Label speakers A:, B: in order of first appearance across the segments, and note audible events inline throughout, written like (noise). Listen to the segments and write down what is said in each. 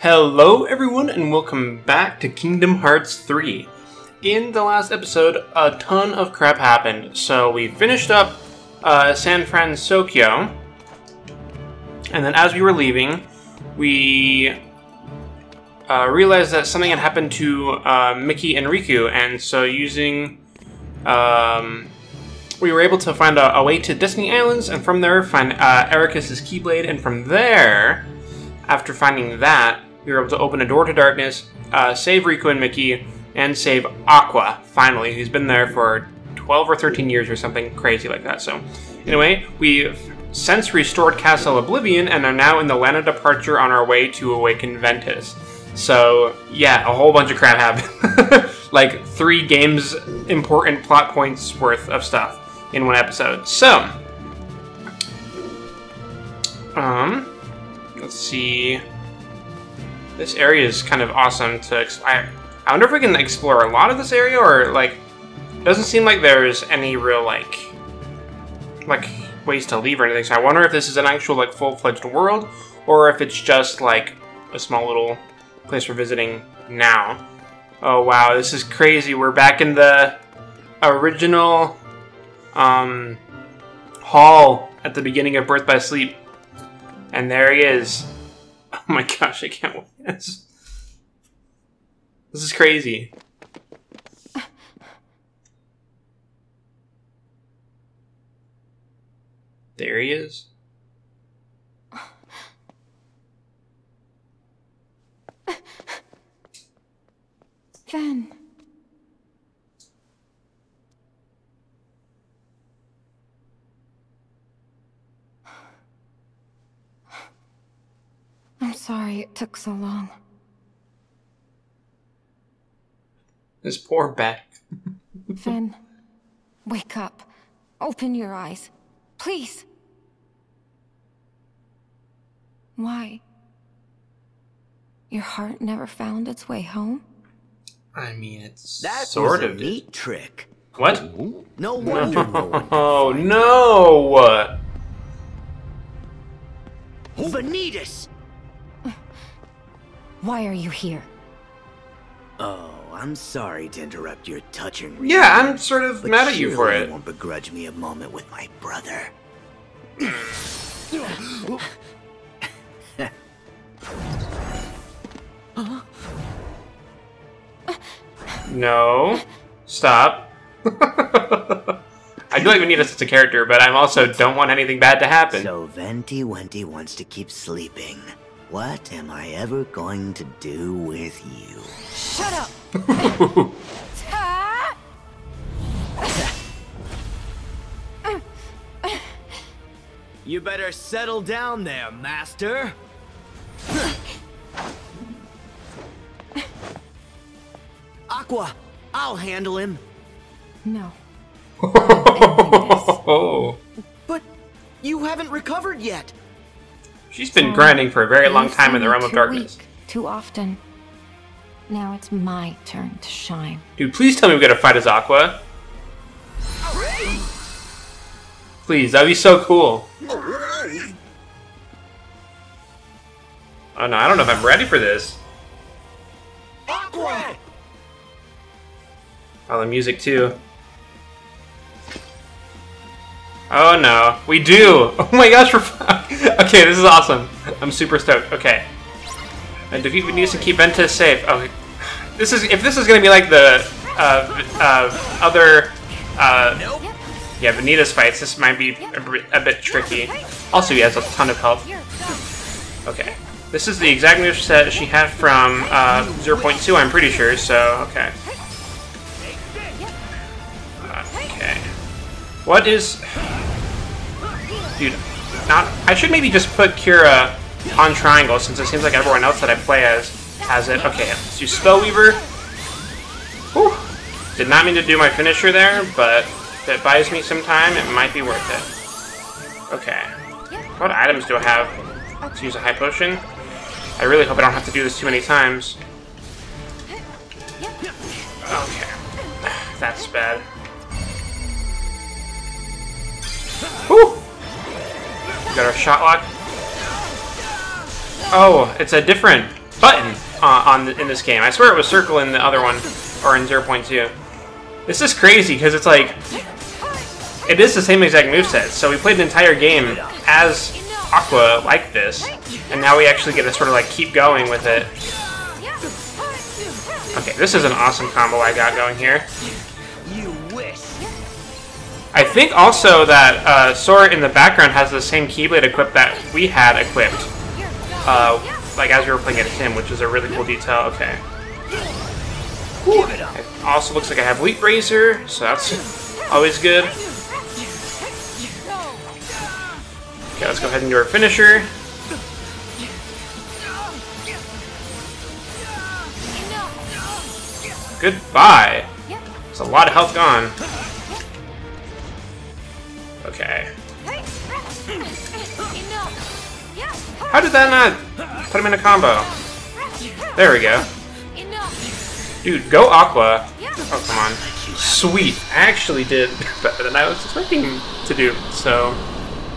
A: Hello, everyone, and welcome back to Kingdom Hearts 3. In the last episode, a ton of crap happened. So we finished up uh, San Francisco, and then as we were leaving, we uh, realized that something had happened to uh, Mickey and Riku, and so using. Um, we were able to find a, a way to Destiny Islands, and from there find uh, Eraqus's Keyblade, and from there, after finding that, we were able to open a door to darkness, uh, save Riku and Mickey, and save Aqua, finally, who's been there for 12 or 13 years or something crazy like that. So, anyway, we've since restored Castle Oblivion and are now in the land of departure on our way to awaken Ventus. So, yeah, a whole bunch of crap happened. (laughs) like three games important plot points worth of stuff in one episode. So, um, let's see. This area is kind of awesome to. I, I wonder if we can explore a lot of this area, or like, doesn't seem like there's any real like, like ways to leave or anything. So I wonder if this is an actual like full fledged world, or if it's just like a small little place we're visiting now. Oh wow, this is crazy. We're back in the original um, hall at the beginning of Birth by Sleep, and there he is. (laughs) Oh my gosh, I can't wait. This, is crazy. There he is.
B: Ven. I'm sorry it took so long.
A: This poor back. (laughs)
B: Ven, wake up. Open your eyes. Please. Why? Your heart never found its way home?
A: I mean, it's
C: That
A: sort
C: was a
A: of.
C: neat trick.
A: What?
C: No (laughs) wonder Oh no one (laughs)
A: oh, no!
C: Vanitas!
B: Why are you here?
C: Oh, I'm sorry to interrupt your touching reading,
A: Yeah, I'm sort of mad at you for
C: surely
A: it.
C: won't begrudge me a moment with my brother.
A: No. Stop. (laughs) I do like Vanitas as a character, but I'm also don't want anything bad to happen.
C: So Venti Wenti wants to keep sleeping. What am I ever going to do with you?
B: Shut up! (laughs)
C: You better settle down there, master. Aqua, I'll handle him.
B: no. (laughs)
A: oh. (laughs)
C: But you haven't recovered yet.
A: She's been
B: Sorry.
A: grinding for a very long time in the realm of darkness.
B: weak, too often. Now it's my turn to shine.
A: Dude, please tell me we gotta fight as Aqua. Please, that'd be so cool. Oh no, I don't know if I'm ready for this.
C: Aqua!
A: Oh, the music too. Oh no, we do! (laughs) Oh my gosh, we're (laughs) okay. This is awesome. I'm super stoked. Okay, and defeat Venus and keep Ventus safe. Okay, this is if this is gonna be like the uh, uh, other uh, yeah Vanitas fights. This might be a, bit- a bit tricky. Also, he has a ton of health. Okay, this is the exact move set she had from uh, 0.2. I'm pretty sure. So. Okay. What is... Dude, not... I should maybe just put Kira on triangle, since it seems like everyone else that I play as has it. Okay, let's do Spellweaver. Whew. Did not mean to do my finisher there, but if it buys me some time, it might be worth it. Okay. What items do I have? Let's use a high potion. I really hope I don't have to do this too many times. Okay. That's bad. Whew! Got our shot lock. Oh, it's a different button uh, on the, in this game. I swear it was circle in the other one, or in 0.2. This is crazy because it's like it is the same exact moveset. So we played an entire game as Aqua like this, and now we actually get to sort of like keep going with it. Okay, this is an awesome combo I got going here. I think also that uh, Sora in the background has the same Keyblade equipped that we had equipped, uh, like as we were playing at him, which is a really cool detail. Okay.
D: It
A: also looks like I have Wheat Razor, so that's always good. Okay, let's go ahead and do our finisher. Goodbye. It's a lot of health gone. Okay. How did that not put him in a combo? There we go. Dude, go Aqua. Oh, come on. Sweet. I actually did (laughs) better than I was expecting to do, so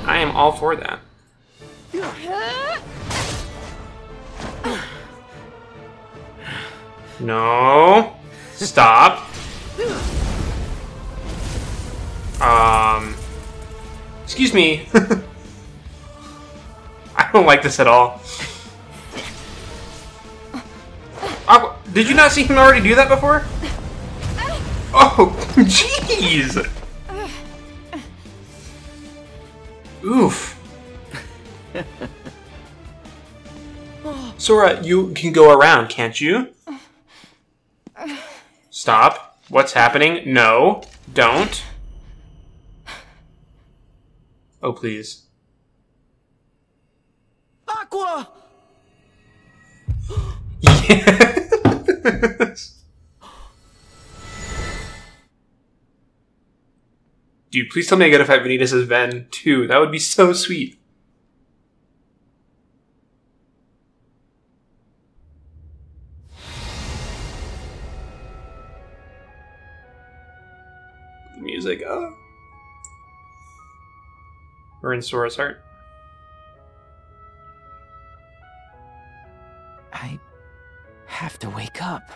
A: I am all for that. No. Stop. Um. Excuse me. I don't like this at all. Aqua, did you not see him already do that before? Oh, jeez! Oof. Sora, you can go around, can't you? Stop. What's happening? No. Don't. Oh, please.
D: Aqua!
A: Yes. Dude, please tell me I get to fight Vanitas as Ven too. That would be so sweet. Music, oh. We're in Sora's heart.
E: I have to wake up.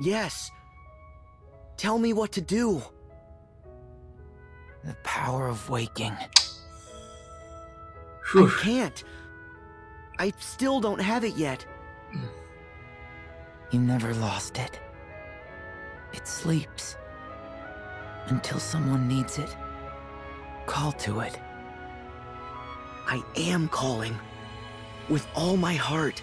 D: Yes. Tell me what to do.
E: The power of waking.
A: Whew.
D: I can't. I still don't have it yet.
E: You never lost it. It sleeps. Until someone needs it. Call to it.
D: I am calling. With all my heart.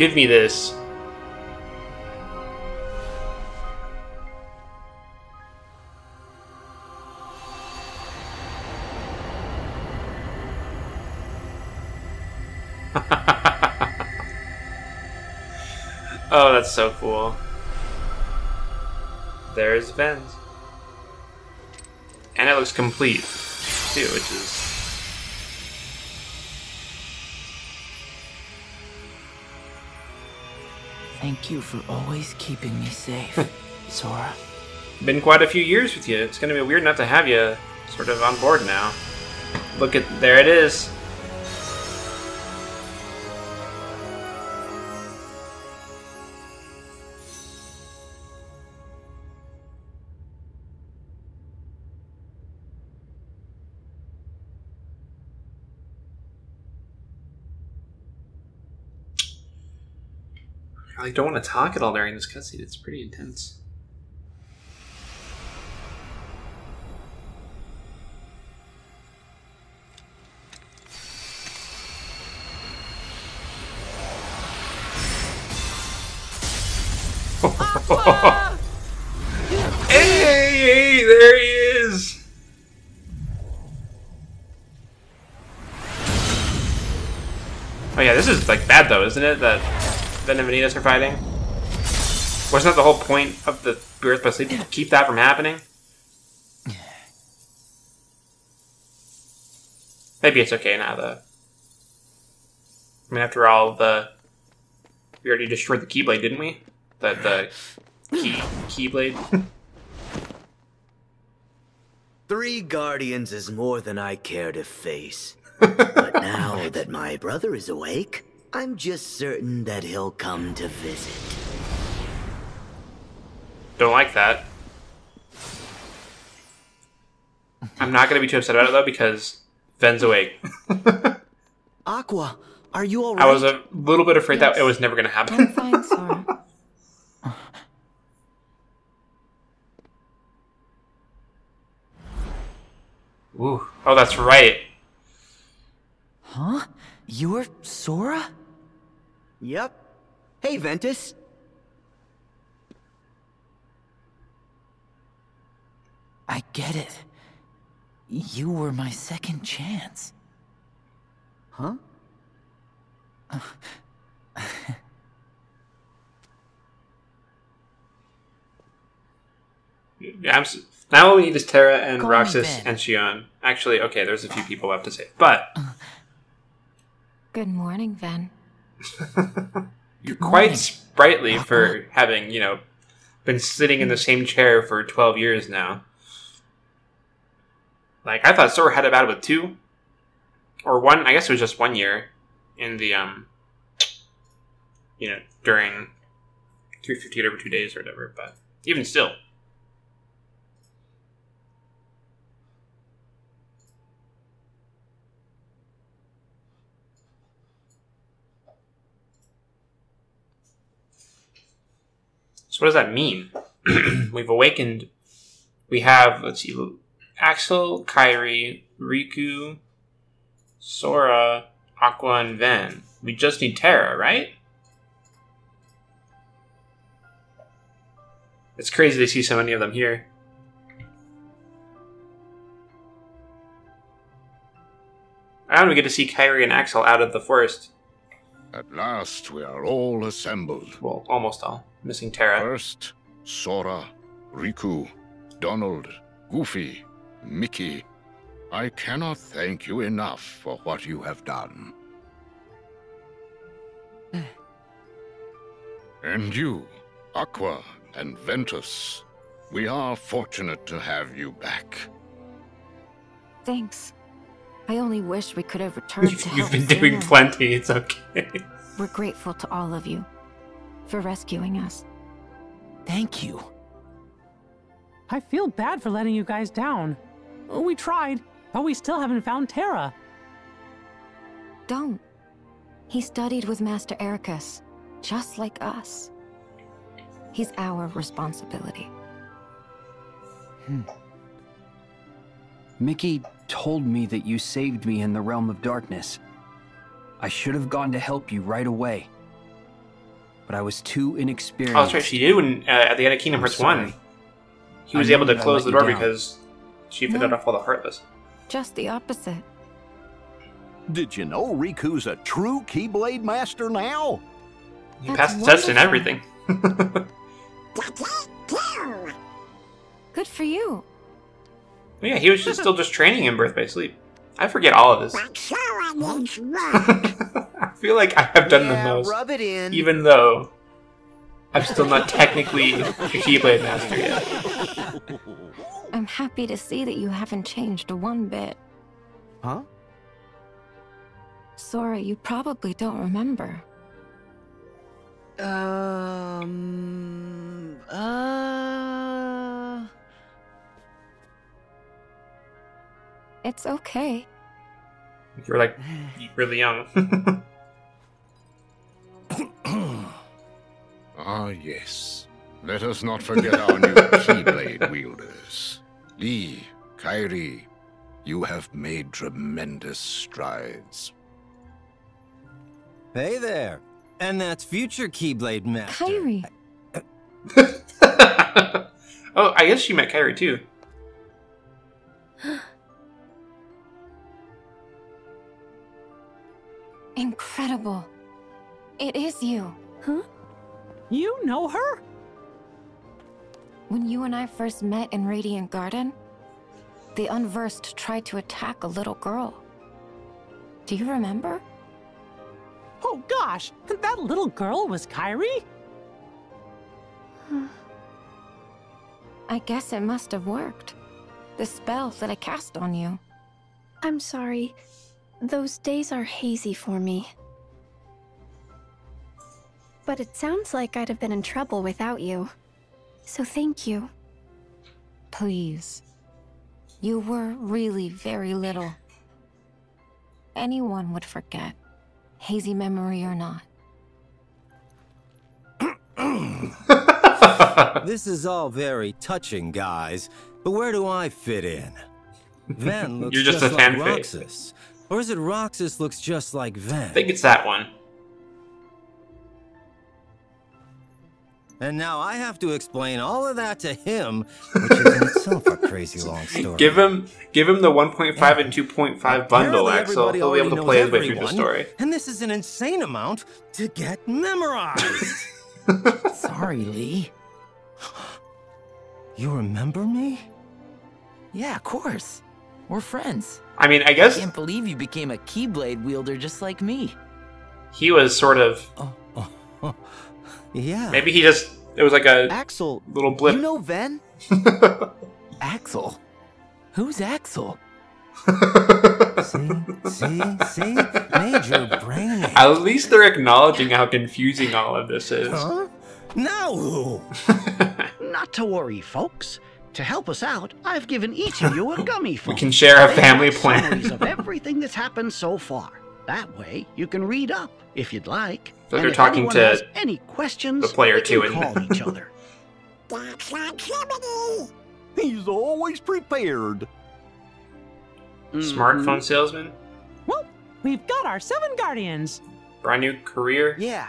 A: Give me this. (laughs) oh, that's so cool. There's Ven's. And it looks complete, too, which is
E: Thank you for always keeping me safe, (laughs) Sora.
A: been quite a few years with you. It's gonna be weird not to have you sort of on board now. Look at there it is. I don't want to talk at all during this cutscene. It's pretty intense. (laughs) hey, there he is. Oh yeah, this is like bad though, isn't it? That Ven and Vanitas are fighting. Wasn't that the whole point of the Birth by Sleep to keep that from happening? (sighs) Maybe it's okay now though. I mean, after all, the we already destroyed the Keyblade, didn't we? The the key Keyblade. (laughs)
C: Three guardians is more than I care to face. (laughs) but now that my brother is awake, I'm just certain that he'll come to visit.
A: Don't like that. I'm not gonna be too upset about it though because Ven's awake. (laughs)
C: Aqua, are you alright?
A: I was a little bit afraid that it was never gonna happen.
B: I'm fine, Sora. (laughs)
A: Ooh. Oh, that's right.
E: Huh? You're Sora?
C: Yep. Hey, Ventus.
E: I get it. You were my second chance.
C: Huh?
A: Now all we need is Terra and Roxas and Xion. Actually, okay, there's a few people left to say, but
B: Good morning, Ven. (laughs)
A: you're quite sprightly for having, you know, been sitting in the same chair for 12 years now. Like, I thought Sora had a battle with two. Or one, I guess it was just one year in the, um, you know, during 358 over two days or whatever, but even still. What does that mean? (clears throat) We've awakened. We have let's see, Axel, Kairi, Riku, Sora, Aqua, and Ven. We just need Terra, right? It's crazy to see so many of them here. And we get to see Kairi and Axel out of the forest.
F: At last we are all assembled.
A: Well, almost all. Missing Terra.
F: First, Sora, Riku, Donald, Goofy, Mickey. I cannot thank you enough for what you have done. (sighs) and you, Aqua and Ventus. We are fortunate to have you back.
B: Thanks. I only wish we could have (laughs) returned to
A: You've been doing
B: sooner.
A: plenty, it's okay. (laughs)
B: We're grateful to all of you for rescuing us.
E: Thank you.
G: I feel bad for letting you guys down. We tried, but we still haven't found Terra.
B: Don't. He studied with Master Eraqus, just like us. He's our responsibility. Hmm.
H: Mickey told me that you saved me in the realm of darkness. I should have gone to help you right away. But I was too inexperienced.
A: Oh, that's right. She did when uh, at the end of Kingdom Hearts. One. He was able to close the door because she fended
B: No.
A: off all the Heartless.
B: Just the opposite.
I: Did you know Riku's a true Keyblade master now?
A: He
B: That's
A: passed the test and everything. (laughs)
B: Good for you.
A: Yeah, he was just still just training in Birth by Sleep. I forget all of this. (laughs) I feel like I have done the
C: yeah,
A: most,
C: rub it in.
A: even though I'm still not technically a Keyblade Master yet. (laughs)
B: I'm happy to see that you haven't changed one bit.
C: Huh?
B: Sora, you probably don't remember.
C: Um. Uh.
B: It's okay.
A: You're like (sighs) really young. (laughs)
F: Ah, yes. Let us not forget our new Keyblade wielders. Lea, Kairi, you have made tremendous strides.
J: Hey there. And that's future Keyblade Master.
B: Kairi, (laughs)
A: oh, I guess she met Kairi too.
B: Incredible. It is you.
G: Huh? You know her?
B: When you and I first met in Radiant Garden, the Unversed tried to attack a little girl. Do you remember?
G: Oh gosh, that little girl was Kairi?
B: I guess it must have worked. The spell that I cast on you.
K: I'm sorry. Those days are hazy for me. But it sounds like I'd have been in trouble without you. So thank you.
B: Please. You were really very little. Anyone would forget, hazy memory or not. (laughs)
J: this is all very touching, guys, but where do I fit in? Ven (laughs) looks
A: You're just
J: just,
A: a
J: like
A: fan face.
J: Or is it Roxas looks just like Ven?
A: I think it's that one.
J: And now I have to explain all of that to him, which is in itself a crazy (laughs) long story.
A: Give him, give him the 1.5 and 2.5 bundle, Axel. He'll be able to play his way through the story.
J: And this is an insane amount to get memorized. (laughs)
E: Sorry, Lea.
J: you remember me?
E: Yeah, of course. We're friends.
A: I mean, I guess
E: I can't believe you became a Keyblade wielder just like me.
A: he was sort of. Oh, oh, oh.
J: Yeah.
A: Maybe he just. It was like a
L: Axel,
A: little blip.
L: you know Ven? (laughs)
E: Axel? Who's Axel? (laughs)
J: see, see, see? Major brain.
A: At least they're acknowledging how confusing all of this is.
J: Huh? Now who? (laughs)
L: Not to worry, folks. To help us out, I've given each of you a (laughs) gummy phone.
A: We can share a family (laughs)
L: have
A: plan.
L: Summaries of everything that's happened so far. That way, you can read up if you'd like.
A: So
L: and
A: they're
L: if
A: talking to
L: has any questions,
A: the player
L: they
A: too,
L: can
A: isn't it?
L: call each other. (laughs)
I: He's always prepared. Hmm.
A: Smartphone salesman,
G: Well, we've got our seven guardians.
A: brand new career.
D: Yeah.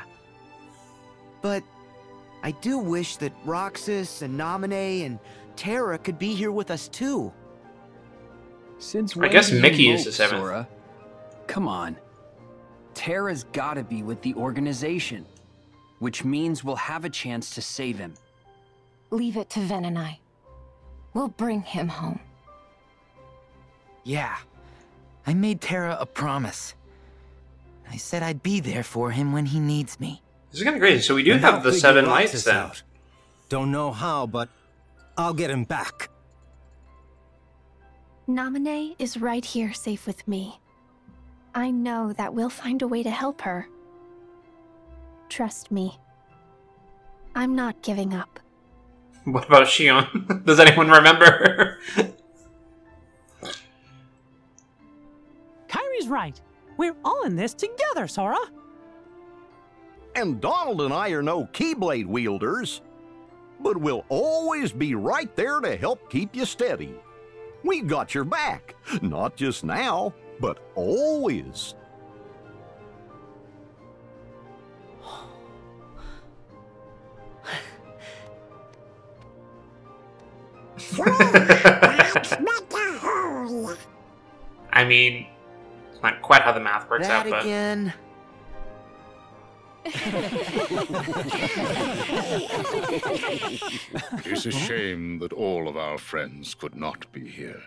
D: But I do wish that Roxas and Naminé and Terra could be here with us too.
H: Since
A: I guess
H: do you
A: Mickey is the seventh.
H: Sora? Come on. Terra's gotta be with the organization, which means we'll have a chance to save him.
B: Leave it to Ven and I. We'll bring him home.
E: Yeah. I made Terra a promise. I said I'd be there for him when he needs me.
A: This is kind of crazy. So we do
J: And
A: have the seven lights then.
J: out. Don't know how, but I'll get him back.
K: Naminé is right here safe with me. I know that we'll find a way to help her. Trust me. I'm not giving up. (laughs)
A: What about Xion? (laughs) Does anyone remember?
G: Her? (laughs) Kairi's right. We're all in this together, Sora.
I: And Donald and I are no Keyblade wielders, but we'll always be right there to help keep you steady. We've got your back, not just now, but always. (laughs)
A: I mean, it's not quite how the math works
D: that
A: out, but
D: again.
F: It's a shame that all of our friends could not be here.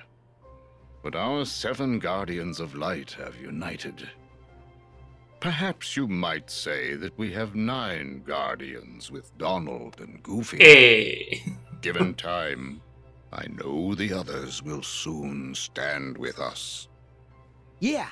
F: But our seven guardians of light have united. Perhaps you might say that we have nine guardians with Donald and Goofy.
A: Hey. Eh. (laughs)
F: Given time, I know the others will soon stand with us.
D: Yeah.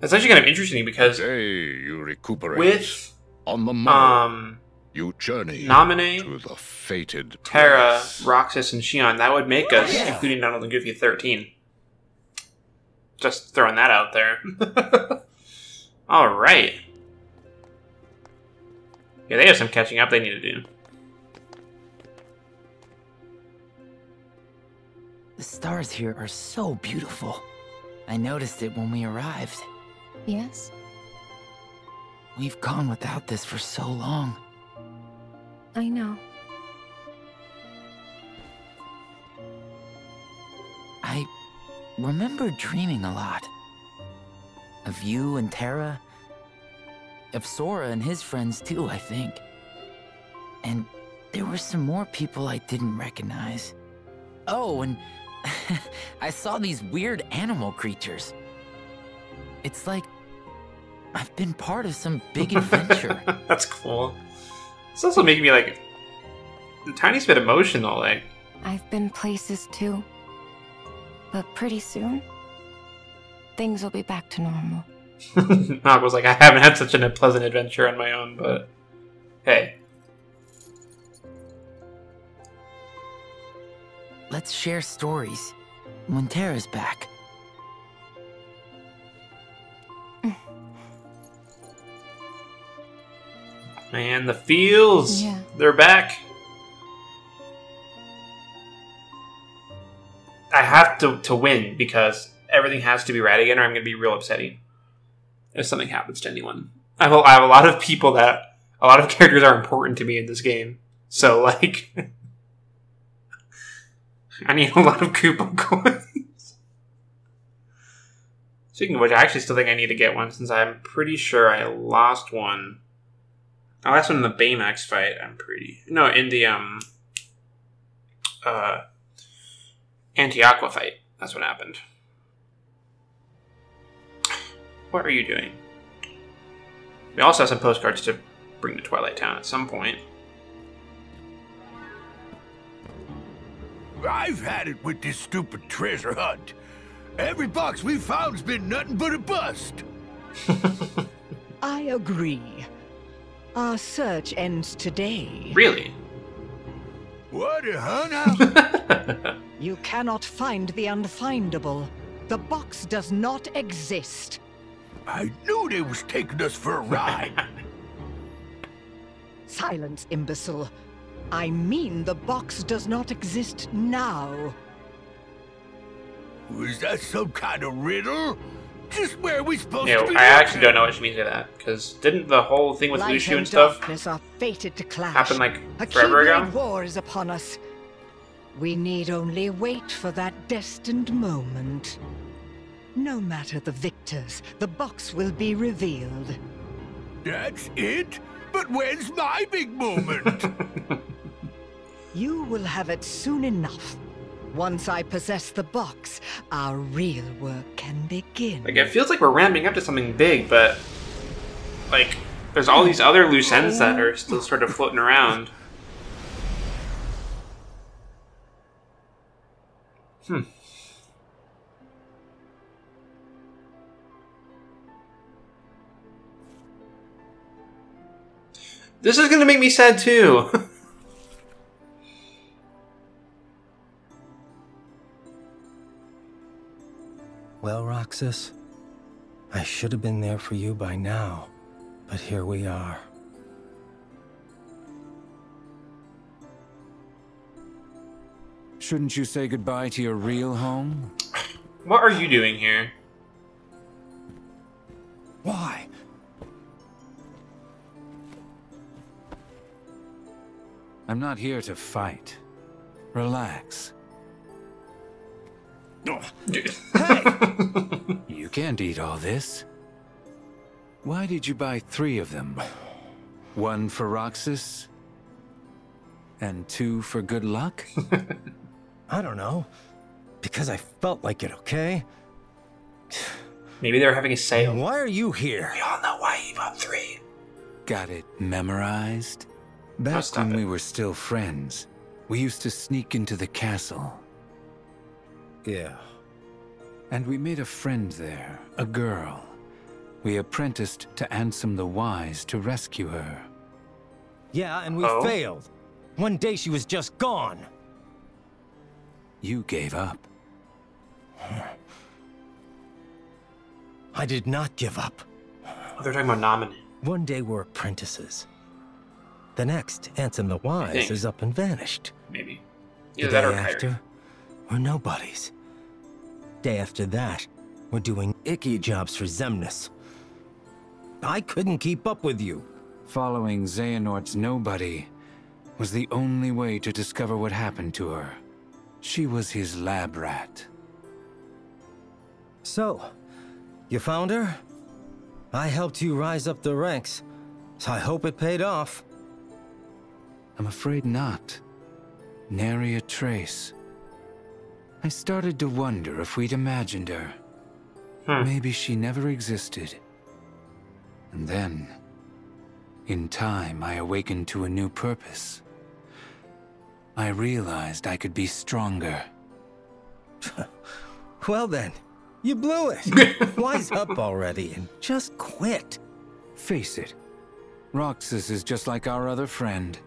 A: that's actually kind of interesting because
F: Today you recuperate.
A: with
F: on the morrow,
A: um
F: you journey
A: Naminé,
F: to the fated
A: Terra,
F: place.
A: Roxas, and Xion, that would make us,
F: Yeah.
A: including Donald and Goofy, 13. Just throwing that out there. (laughs) Alright. Yeah, they have some catching up they need to do.
E: The stars here are so beautiful. I noticed it when we arrived.
B: Yes?
E: We've gone without this for so long.
B: I know.
E: I remember dreaming a lot. Of you and Terra, of Sora and his friends too, I think. And there were some more people I didn't recognize. Oh, and (laughs) I saw these weird animal creatures. It's like I've been part of some big (laughs) adventure.
A: That's cool. It's also making me like a tiny bit emotional. Like
B: I've been places too. But pretty soon, things will be back to normal. (laughs)
A: Nog was like, I haven't had such an pleasant adventure on my own, but hey.
E: Let's share stories when Terra's back.
A: Man, the feels.
B: Yeah.
A: They're back. I have to, to win because everything has to be right again or I'm going to be real upsetting if something happens to anyone. I have, a, I have a lot of people that, a lot of characters are important to me in this game. So, like, (laughs) I need a lot of coupon (laughs) coins. Speaking of which, I actually still think I need to get one since I'm pretty sure I lost one. I lost one in the Baymax fight, I'm pretty. No, in the, um, uh, Anti-Aqua fight. That's what happened. What are you doing? We also have some postcards to bring to Twilight Town at some point.
M: I've had it with this stupid treasure hunt. Every box we found's been nothing but a bust. (laughs)
N: I agree. Our search ends today.
A: Really?
M: What, huh, now? (laughs)
N: You cannot find the unfindable. The box does not exist.
M: I knew they was taking us for a ride. (laughs)
N: Silence, imbecile. I mean the box does not exist now.
M: Was that some kind of riddle? Just where we supposed
A: No,
M: to be?
A: I actually don't know what she means by that. Because didn't the whole thing with
N: Light
A: Lucio
N: and
A: and stuff
N: are fated to clash.
A: happen like
N: A
A: forever ago?
N: Keyblade war is upon us. We need only wait for that destined moment. No matter the victors, the box will be revealed.
M: That's it? But when's my big moment? (laughs) (laughs)
N: You will have it soon enough. Once I possess the box, our real work can begin.
A: Like, it feels like we're ramping up to something big, but. Like, there's all these other loose ends that are still sort of floating around. Hmm. This is gonna make me sad too. (laughs)
O: Well, Roxas, I should have been there for you by now, but here we are.
P: Shouldn't you say goodbye to your real home?
A: what are you doing here?
O: Why?
P: I'm not here to fight. Relax. (laughs) You can't eat all this. Why did you buy three of them? One for Roxas? And two for good luck? (laughs)
O: I don't know. Because I felt like it, okay?
A: Maybe they were having a sale.
O: Why are you here?
A: We all know why he bought three.
P: Got it memorized? Back when
A: it.
P: we were still friends, we used to sneak into the castle.
O: Yeah.
P: And we made a friend there, a girl. We apprenticed to Ansem the Wise to rescue her.
O: Yeah, and we
P: Oh?
O: failed. One day she was just gone.
P: You gave up.
O: I did not give up.
A: Oh, they're talking about Naminé.
O: One day we're apprentices. The next, Ansem the Wise is up and vanished.
A: Maybe.
O: The
A: Either that
O: day
A: or Kairi.
O: after, we're nobodies. Day after that, we're doing icky jobs for Xemnas. I couldn't keep up with you.
P: Following Xehanort's nobody was the only way to discover what happened to her. She was his lab rat.
O: So, you found her? I helped you rise up the ranks, so I hope it paid off.
P: I'm afraid not. Nary a trace. I started to wonder if we'd imagined her. Hmm. Maybe she never existed. And then, in time, I awakened to a new purpose. I realized I could be stronger. (laughs)
O: Well then, you blew it. (laughs) Wise up already and just quit.
P: Face it, Roxas is just like our other friend.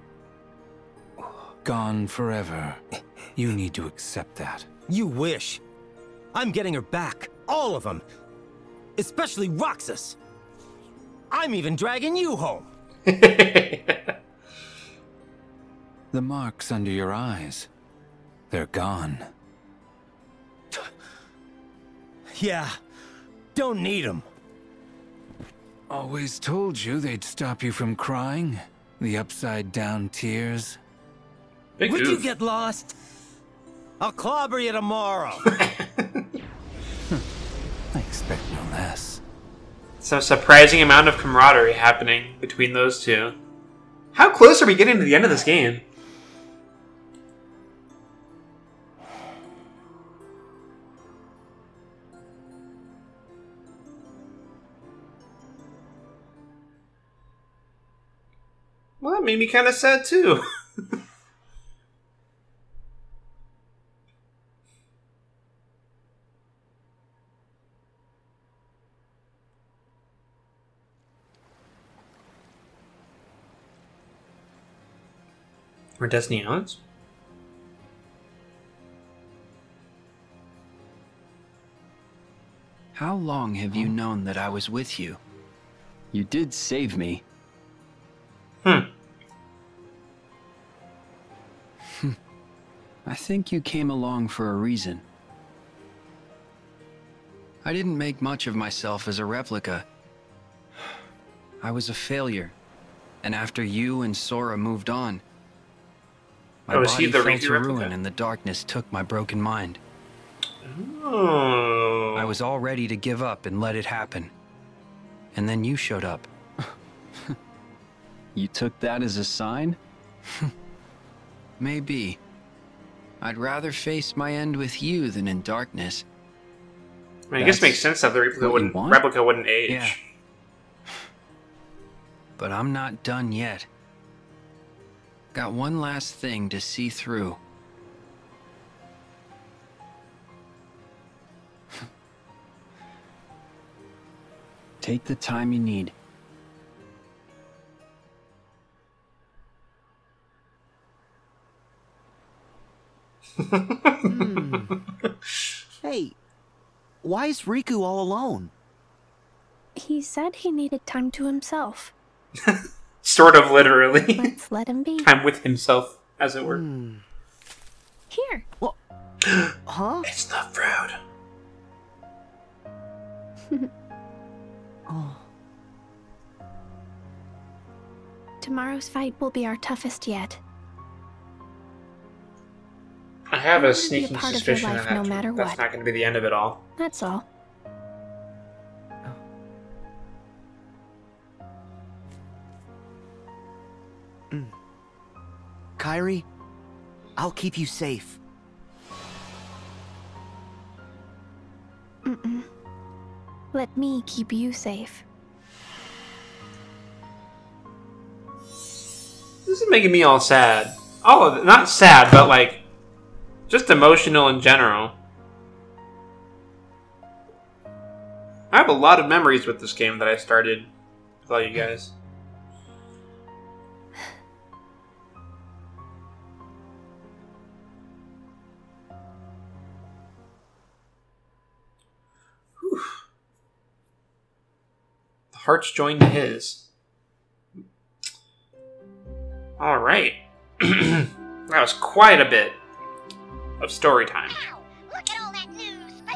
P: Gone forever. You need to accept that.
O: You wish. I'm getting her back. All of them. Especially Roxas. I'm even dragging you home. (laughs)
P: The marks under your eyes, they're gone. (sighs)
O: Yeah, don't need them.
P: Always told you they'd stop you from crying. The upside down tears.
O: Would you get lost? I'll clobber you tomorrow. (laughs)
P: I expect no less.
A: Some surprising amount of camaraderie happening between those two. How close are we getting to the end of this game? Well, that made me kind of sad too. (laughs) Or Destiny Islands?
H: How long have you known that I was with you? You did save me.
A: Hmm. (laughs)
H: I think you came along for a reason. I didn't make much of myself as a replica. (sighs) I was a failure. And after you and Sora moved on, my
A: Oh, is he
H: body
A: the
H: fell
A: Riku
H: to
A: replica?
H: ruin and the darkness took my broken mind.
A: Oh.
H: I was all ready to give up and let it happen. And then you showed up. (laughs) you took that as a sign? (laughs) Maybe. I'd rather face my end with you than in darkness.
A: I mean, I guess it makes sense that the replica wouldn't replica wouldn't age.
H: Yeah. (sighs) But I'm not done yet. Got one last thing to see through. (laughs) Take the time you need. Hmm. (laughs)
D: Hey, why is Riku all alone?
K: He said he needed time to himself. (laughs)
A: Sort of literally. (laughs)
K: Let's let him be.
A: Time with himself, as it were. Hmm.
K: Here. (gasps)
D: Huh?
A: It's the fruit. (laughs)
D: Oh.
K: Tomorrow's fight will be our toughest yet.
A: I have a
K: I wanna a
A: sneaking
K: part of your
A: suspicion
K: life
A: that
K: no matter
A: that's
K: what.
A: not going to be the end of it all.
K: That's all.
D: Mm. Kairi, I'll keep you safe.
K: Mm-mm. Let me keep you safe.
A: This is making me all sad. All of it. Not sad, but like, just emotional in general. I have a lot of memories with this game that I started with all you guys. Hearts joined his. All right. (clears throat) that was quite a bit of story time.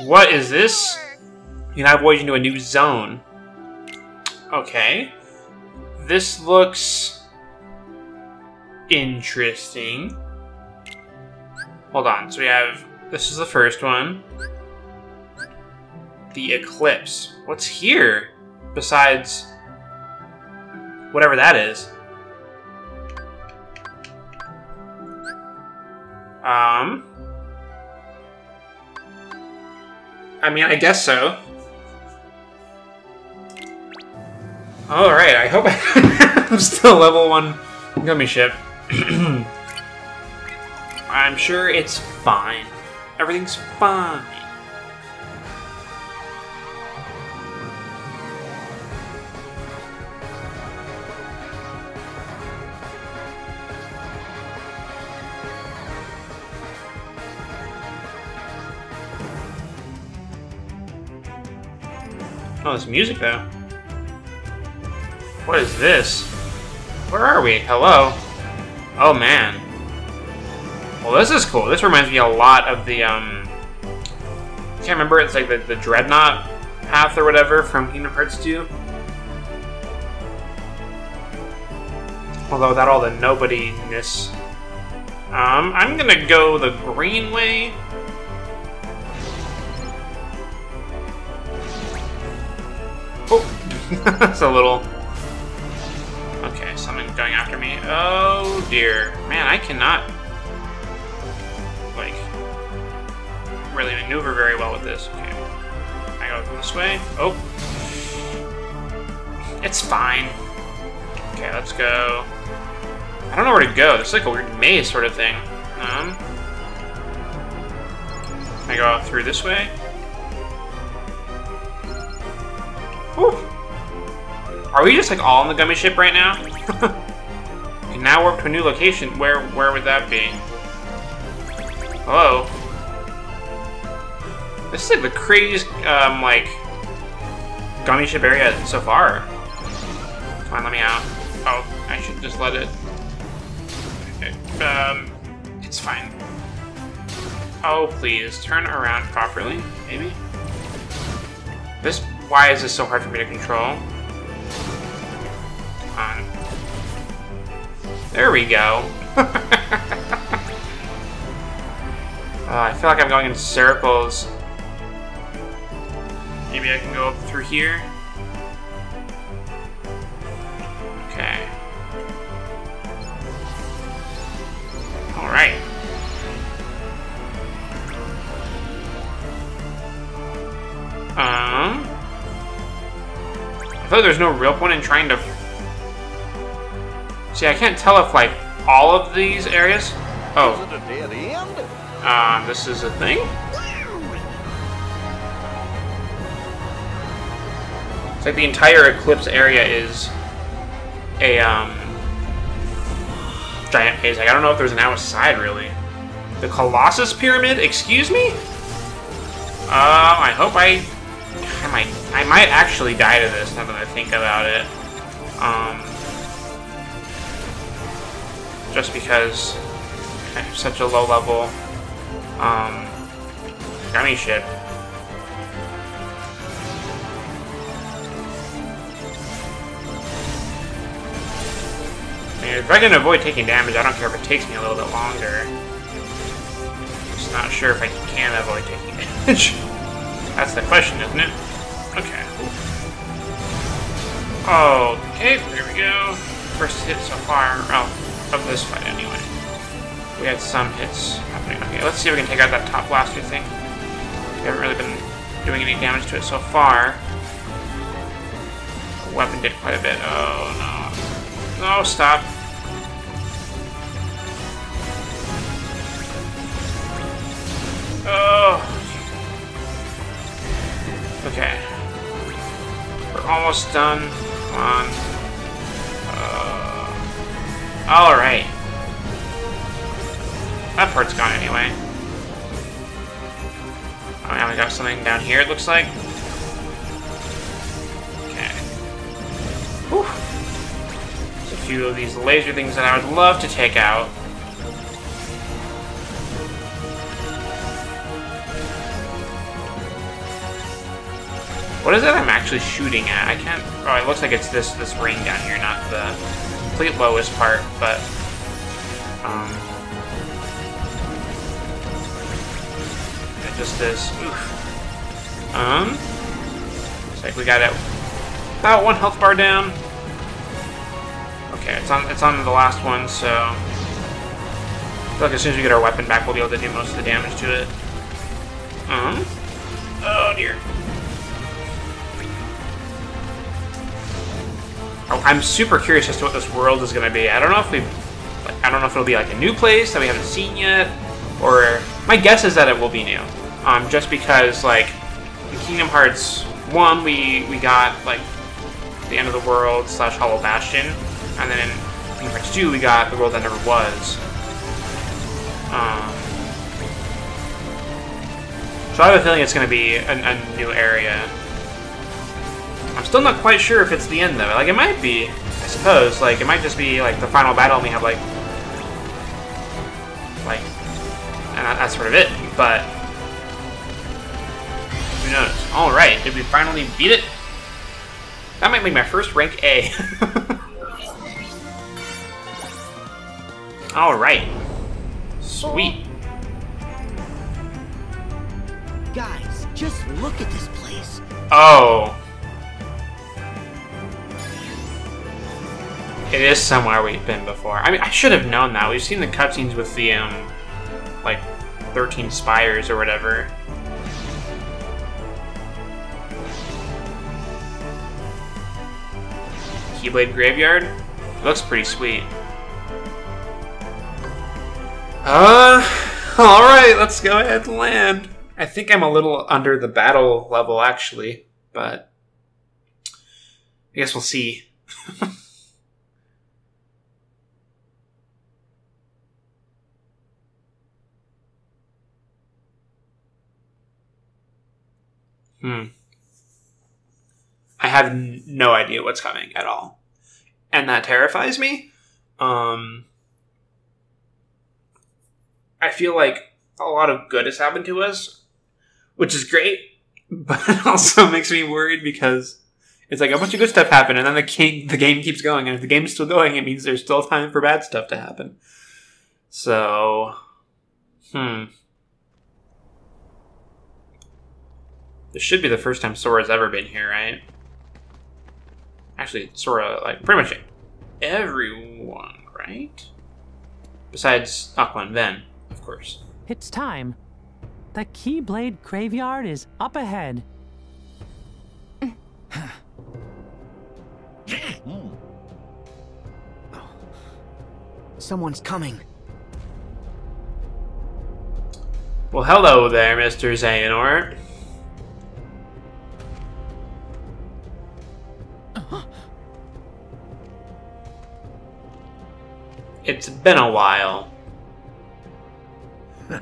A: What is this? You now voyage into a new zone. Okay. This looks interesting. Hold on. So we have this is the first one. The eclipse. What's here? Besides whatever that is. Um. I mean, I guess so. Alright, I hope (laughs) I'm still level 1 gummy ship. (clears throat) I'm sure it's fine. Everything's fine. Oh, there's music though. What is this? Where are we? Hello? Oh man. Well, this is cool. This reminds me a lot of the, um... I can't remember, it's like the, the Dreadnought path or whatever from Kingdom Hearts 2. Although without all the nobody-ness. Um, I'm gonna go the green way. (laughs) That's a little... Okay, something going after me. Oh dear. Man, I cannot... Like... Really maneuver very well with this. Okay. I go this way. Oh! It's fine. Okay, let's go. I don't know where to go. This is like a weird maze sort of thing. Um... I go out through this way? Whew. Are we just like all on the gummy ship right now? (laughs) can now warp to a new location. Where where would that be? Hello? This is like the craziest um like gummy ship area so far. Come on, let me out. Oh, I should just let it. Um, it's fine. Oh, please, turn around properly, maybe? This, why is this so hard for me to control? There we go. uh, (laughs) I feel like I'm going in circles. Maybe I can go up through here. Okay. Alright. Um... I thought there's no real point in trying to... See, I can't tell if, like, all of these areas... Oh.
I: Is it a dead end?
A: Um, this is a thing? It's like the entire Eclipse area is a, um, giant maze. Like, I don't know if there's an outside, really. The Colossus Pyramid? Excuse me? Um, I hope I... I might, I might actually die to this, now that I think about it. Um... Just because I have such a low level, um, gummy ship. If I can avoid taking damage, I don't care if it takes me a little bit longer. Just not sure if I can avoid taking (laughs) damage. That's the question, isn't it? Okay. Okay, there we go. First hit so far. Oh, of this fight anyway. We had some hits happening. Okay, let's see if we can take out that top blaster thing. We haven't really been doing any damage to it so far. The weapon did quite a bit. Oh no. No, stop. Oh. Okay. We're almost done. Come on. Uh, Alright. That part's gone anyway. Oh, now we got something down here, it looks like. Okay. Whew. There's a few of these laser things that I would love to take out. What is it I'm actually shooting at? I can't... Oh, it looks like it's this this ring down here, not the complete lowest part, but... Um... It just is... Oof. Um... Looks like we got it about one health bar down. Okay, it's on it's on the last one, so I feel like as soon as we get our weapon back, we'll be able to do most of the damage to it. Um. Oh dear. I'm super curious as to what this world is going to be. I don't know if we, I don't know if it'll be like a new place that we haven't seen yet, or my guess is that it will be new. Um, just because like in Kingdom Hearts one, we we got like the end of the world slash Hollow Bastion, and then in Kingdom Hearts two, we got the world that never was. Um, so I have a feeling it's going to be a, a new area. I'm still not quite sure if it's the end though. Like it might be, I suppose. Like it might just be like the final battle and we have like, like, and that's sort of it. But who knows? All right, did we finally beat it? That might be my first rank A. (laughs) All right, sweet.
Q: Guys, just look at this place.
A: Oh. It is somewhere we've been before. I mean, I should have known that. We've seen the cutscenes with the, um, like, 13 spires or whatever. Keyblade Graveyard? Looks pretty sweet. Uh, alright, let's go ahead and land. I think I'm a little under the battle level, actually, but I guess we'll see. (laughs) Hmm. I have n- no idea what's coming at all. And that terrifies me. Um, I feel like a lot of good has happened to us, which is great, (laughs) but it also makes me worried because it's like a bunch of good stuff happened, and then the king, the game keeps going, and if the game's still going, it means there's still time for bad stuff to happen. So, hmm. This should be the first time Sora's ever been here, right? Actually, Sora, like, pretty much everyone, right? Besides Aqua and Ven, of course.
G: It's time. The Keyblade Graveyard is up ahead. (sighs)
Q: Someone's coming.
A: Well, hello there, Mr. Xehanort. It's been a while. (laughs)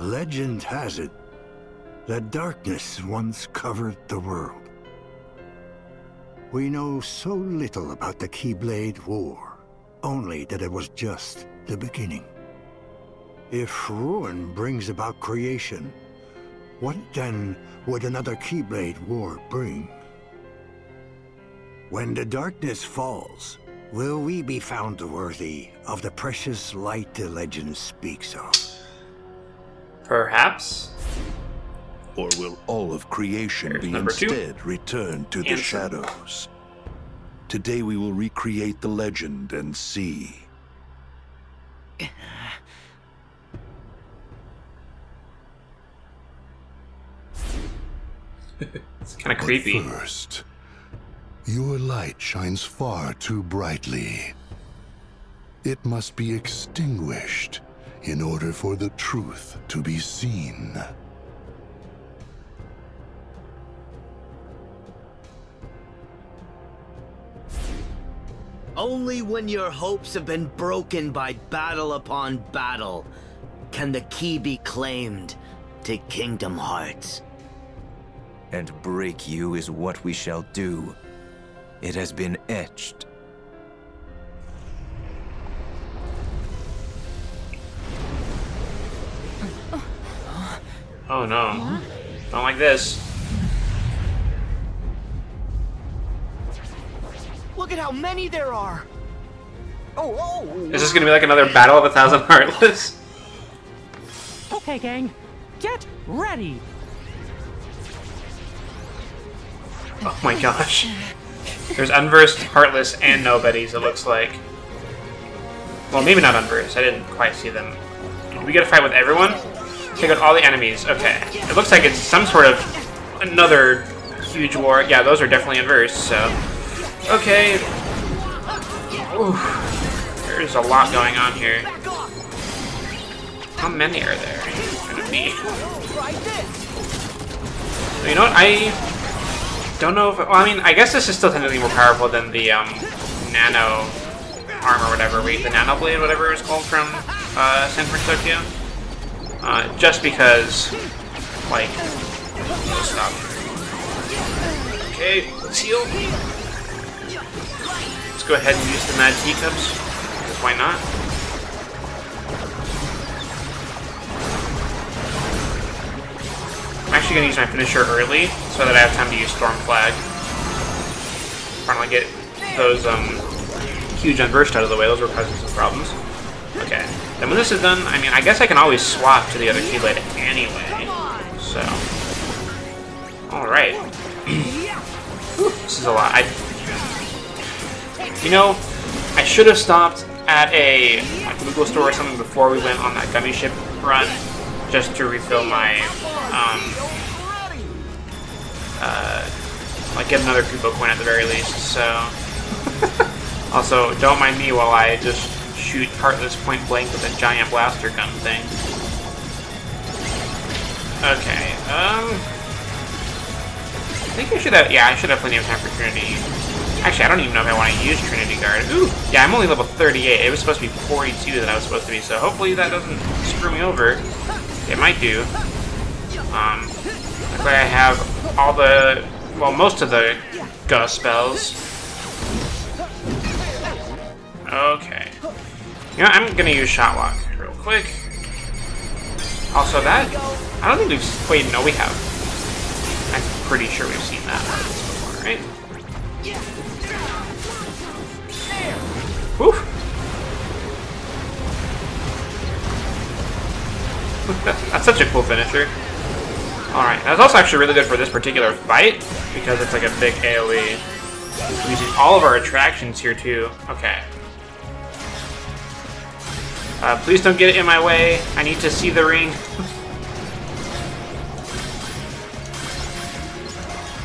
F: Legend has it that darkness once covered the world. We know so little about the Keyblade War, only that it was just the beginning. If ruin brings about creation, what then would another Keyblade War bring? When the darkness falls, will we be found worthy of the precious light the legend speaks of?
A: Perhaps.
R: Or will all of creation
A: Here's
R: be
A: number two.
R: instead returned to the
A: Answer.
R: shadows? Today we will recreate the legend and see.
A: It's kind of
R: But
A: creepy.
R: First, your light shines far too brightly. It must be extinguished in order for the truth to be seen.
D: Only when your hopes have been broken by battle upon battle can the key be claimed to Kingdom Hearts.
O: And break you is what we shall do. It has been etched.
A: Oh no. Don't like this.
Q: Look at how many there are. Oh, oh.
A: Is this gonna be like another Battle of a Thousand Heartless?
G: Okay, gang, get ready.
A: Oh my gosh. There's Unversed, Heartless, and Nobodies, it looks like. Well, maybe not Unversed. I didn't quite see them. We gotta fight with everyone? Take out all the enemies. Okay. It looks like it's some sort of another huge war. Yeah, those are definitely Unversed, so... Okay. Ooh. There's a lot going on here. How many are there gonna be? You know what? I don't know if... Well, I mean, I guess this is still technically more powerful than the um, nano arm or whatever. Wait, the nano blade, whatever it's called from uh, Sanford. Uh, just because, like, stop. Okay, let's heal. Let's go ahead and use the Mad Teacups, because why not? I'm actually going to use my finisher early, so that I have time to use Storm Flag. Finally get those um, huge Unversed out of the way, those were causing some problems. Okay, then when this is done, I mean, I guess I can always swap to the other Keyblade anyway, so... Alright. (clears throat) this is a lot. I, you know, I should have stopped at a like, Moogle store or something before we went on that gummy ship run, just to refill my, um, uh, like get another Kupo coin at the very least, so... (laughs) also, don't mind me while I just shoot Heartless point blank with a giant blaster gun thing. Okay, um... I think I should have... Yeah, I should have plenty of time for Trinity. Actually, I don't even know if I want to use Trinity Guard. Ooh! Yeah, I'm only level 38. It was supposed to be 42 that I was supposed to be, so hopefully that doesn't screw me over. It might do. Um, I have all the... Well, most of the Gus spells. Okay. You know, I'm gonna use Shot Lock real quick. Also that... I don't think we've... Wait, no, we have. I'm pretty sure we've seen that before, right? Whew. That's such a cool finisher. Alright, that's also actually really good for this particular fight, because it's like a big AoE. We're using all of our attractions here too. Okay. Uh, please don't get it in my way. I need to see the ring.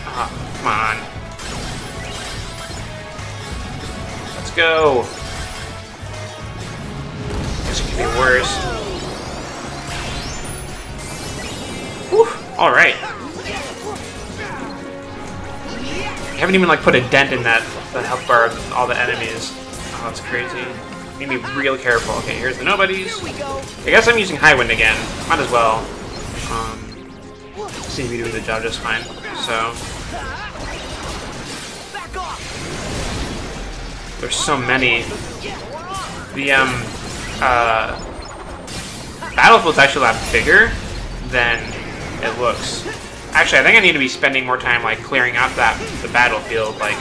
A: oh, (laughs) come on. Let's go. This could be worse. Whew. All right. I haven't even like put a dent in that the health bar of all the enemies. Oh, that's crazy. Need to be real careful. Okay, here's the nobodies. I guess I'm using High Wind again. Might as well. Um, seem to be doing the job just fine. So. There's so many. The, um, uh, Battlefield's actually a lot bigger than it looks. Actually, I think I need to be spending more time, like, clearing up that, the battlefield, like,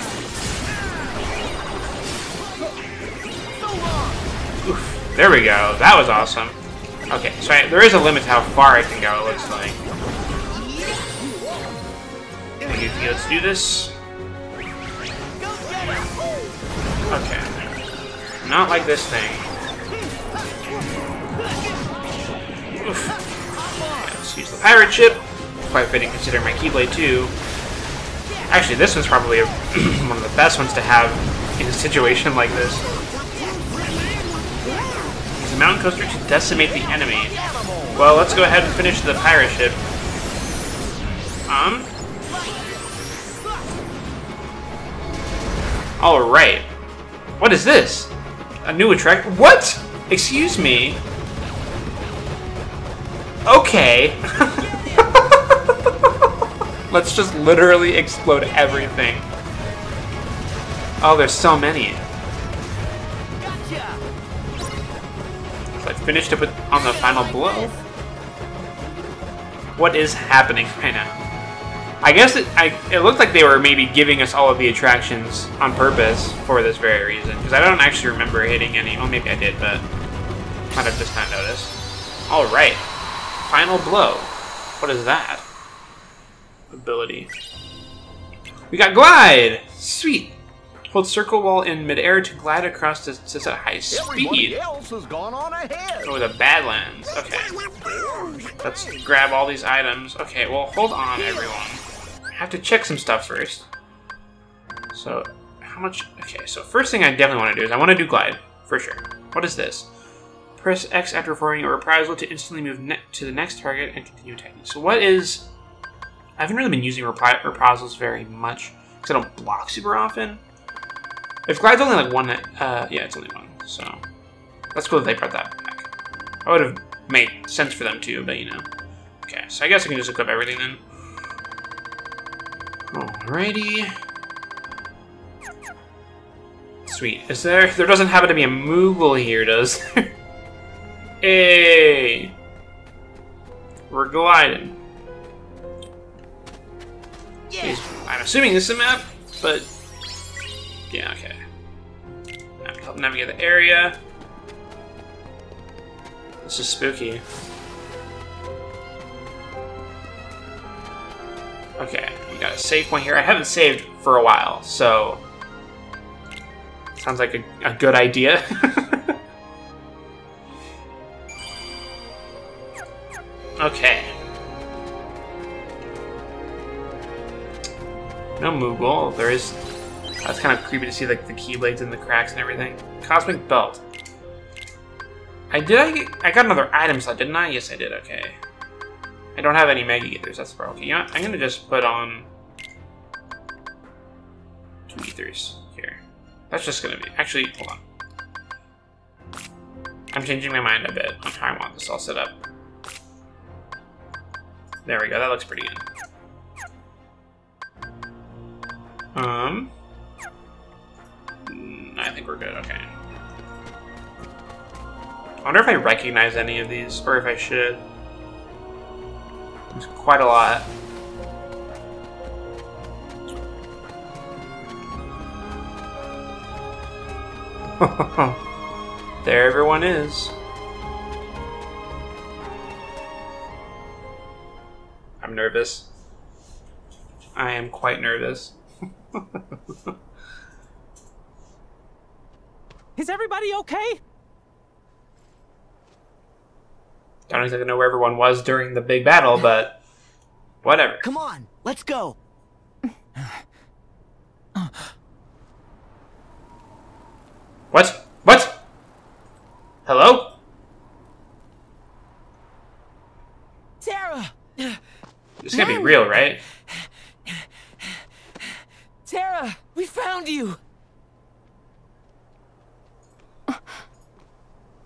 A: Oof, there we go. That was awesome. Okay, so I, there is a limit to how far I can go, it looks like. Let's do this. Okay. Not like this thing. Oof. Use the pirate ship. Quite fitting considering my Keyblade too. Actually, this one's probably (clears throat) one of the best ones to have in a situation like this. Use the mountain coaster to decimate the enemy. Well, let's go ahead and finish the pirate ship. Um. Alright. What is this? A new attract- What? Excuse me? Okay. (laughs) Let's just literally explode everything. Oh, there's so many. So I finished up with, on the final blow. What is happening right now? I guess it, I, it looked like they were maybe giving us all of the attractions on purpose for this very reason. Because I don't actually remember hitting any. Well, maybe I did, but might have just not noticed. Alright. Final blow. What is that? Ability. We got glide! Sweet! Hold circle while in midair to glide across to, to set high
I: Everybody
A: speed.
I: else has gone on ahead.
A: Oh, the Badlands. Okay. Let's grab all these items. Okay, well, hold on, everyone. I have to check some stuff first. So, how much... Okay, so first thing I definitely want to do is I want to do glide, for sure. What is this? Press X after performing a reprisal to instantly move to the next target and continue attacking. So what is... I haven't really been using repri reprisals very much, because I don't block super often. If glide's only like one, uh, yeah, it's only one, so... That's cool that they brought that back. I would have made sense for them too, but you know. Okay, so I guess I can just equip everything then. Alrighty. Sweet. Is there... There doesn't happen to be a Moogle here, does there? Hey! We're gliding. Yeah. I'm assuming this is a map, but... Yeah, okay. I have to help navigate the area. This is spooky. Okay, we got a save point here. I haven't saved for a while, so... Sounds like a, a good idea. (laughs) okay. No Moogle. There is... That's kind of creepy to see like the keyblades and the cracks and everything. Cosmic Belt. I did I get, I got another item slot, didn't I? Yes, I did. Okay. I don't have any Mega Ethers. That's the. Okay, you know? I'm gonna just put on two Ethers here. That's just gonna be actually. Hold on. I'm changing my mind a bit on how I want this all set up. There we go. That looks pretty good. Um. mm, I think we're good. Okay. I wonder if I recognize any of these, or if I should. There's quite a lot. (laughs) there everyone is. I'm nervous. I am quite nervous. (laughs)
G: Is everybody okay?
A: Don't exactly know where everyone was during the big battle, but (laughs) whatever.
D: Come on, let's go.
A: What? What? Hello?
E: Terra!
A: This can't be real, right?
E: Terra, we found you!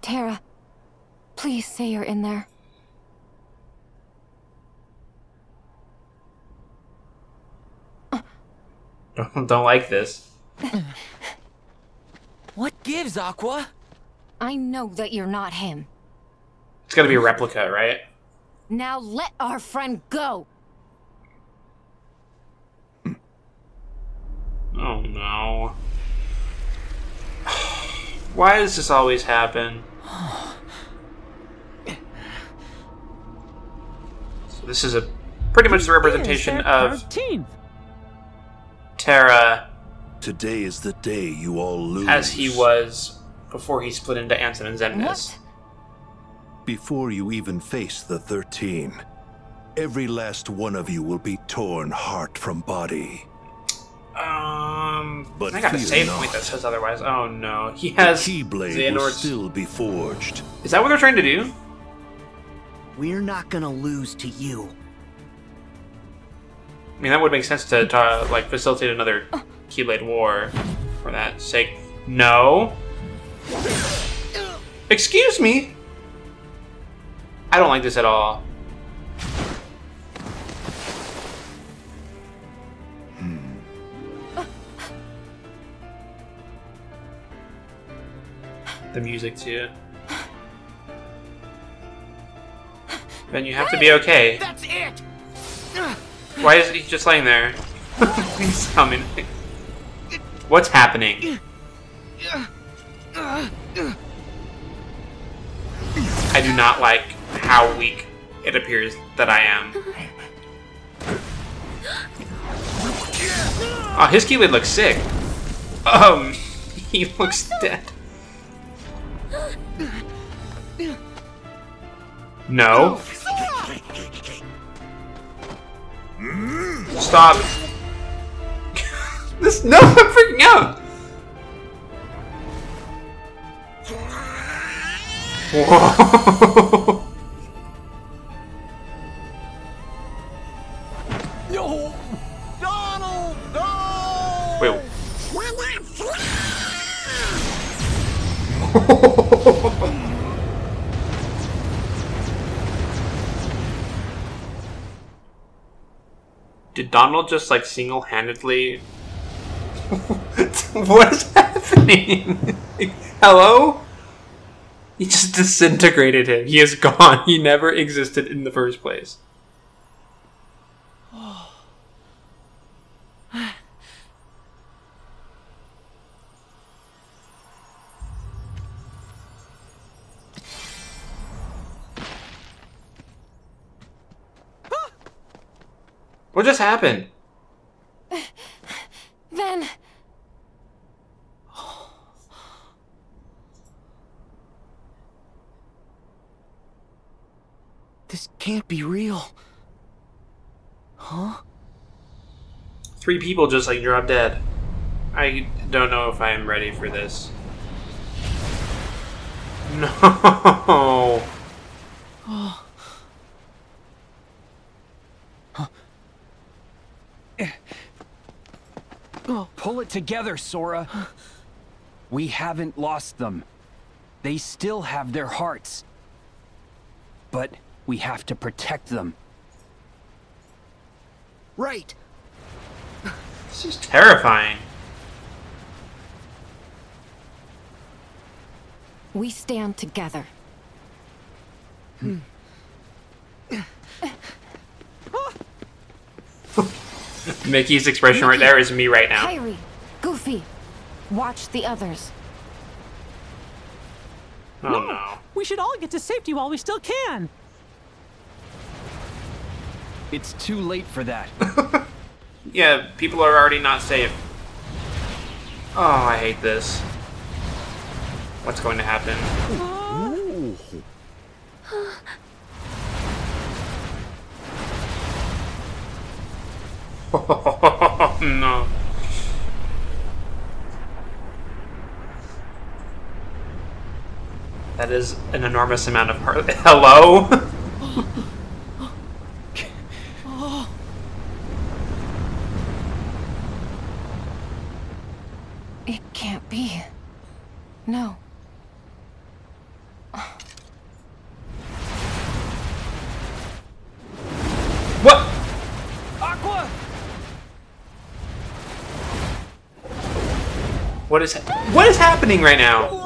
B: Terra, please say you're in there.
A: Don't, (laughs) don't like this.
E: What gives, Aqua?
B: I know that you're not him.
A: It's gotta be a replica, right?
B: Now let our friend go.
A: Oh no. Why does this always happen? So this is a pretty much the representation of Terra
S: Today is the day you all lose.
A: as he was before he split into Ansem and Xemnas.
S: Before you even face the 13, every last one of you will be torn heart from body.
A: Um,
S: But
A: I got a
S: fear
A: save
S: not.
A: point that says otherwise. Oh no, he has
S: the Keyblade will still be forged.
A: Is that what they're trying to do?
D: We're not gonna lose to you.
A: I mean, that would make sense to, to like facilitate another Keyblade war for that sake. No. Excuse me. I don't like this at all. The music too. Then you have to be okay.
E: That's it!
A: Why is he just laying there? Please tell me. What's happening? I do not like how weak it appears that I am. Oh, his Keyblade looks sick. Um, (laughs) he looks dead. No. Stop. (laughs) this no, I'm freaking out. Whoa. (laughs) (laughs) Did Donald just like single-handedly? (laughs) what is happening? Hello? He just disintegrated him. He is gone. He never existed in the first place. What just happened? (sighs)
B: Ven!
D: This can't be real. Huh?
A: Three people just like drop dead. I don't know if I am ready for this. (laughs) No.
D: Oh.
H: Pull it together, Sora. We haven't lost them. They still have their hearts. But we have to protect them.
D: Right.
A: This is terrifying.
B: We stand together. Hmm. (laughs)
A: Mickey's expression right there is me right now.
B: Kairi, Goofy, watch the others.
A: Oh no.
G: We should all get to safety while we still can.
H: It's too late for that. (laughs)
A: Yeah, people are already not safe. Oh, I hate this. What's going to happen? (laughs) no. That is an enormous amount of heart. (laughs) Hello?
B: It can't be. No.
A: What is happening right now?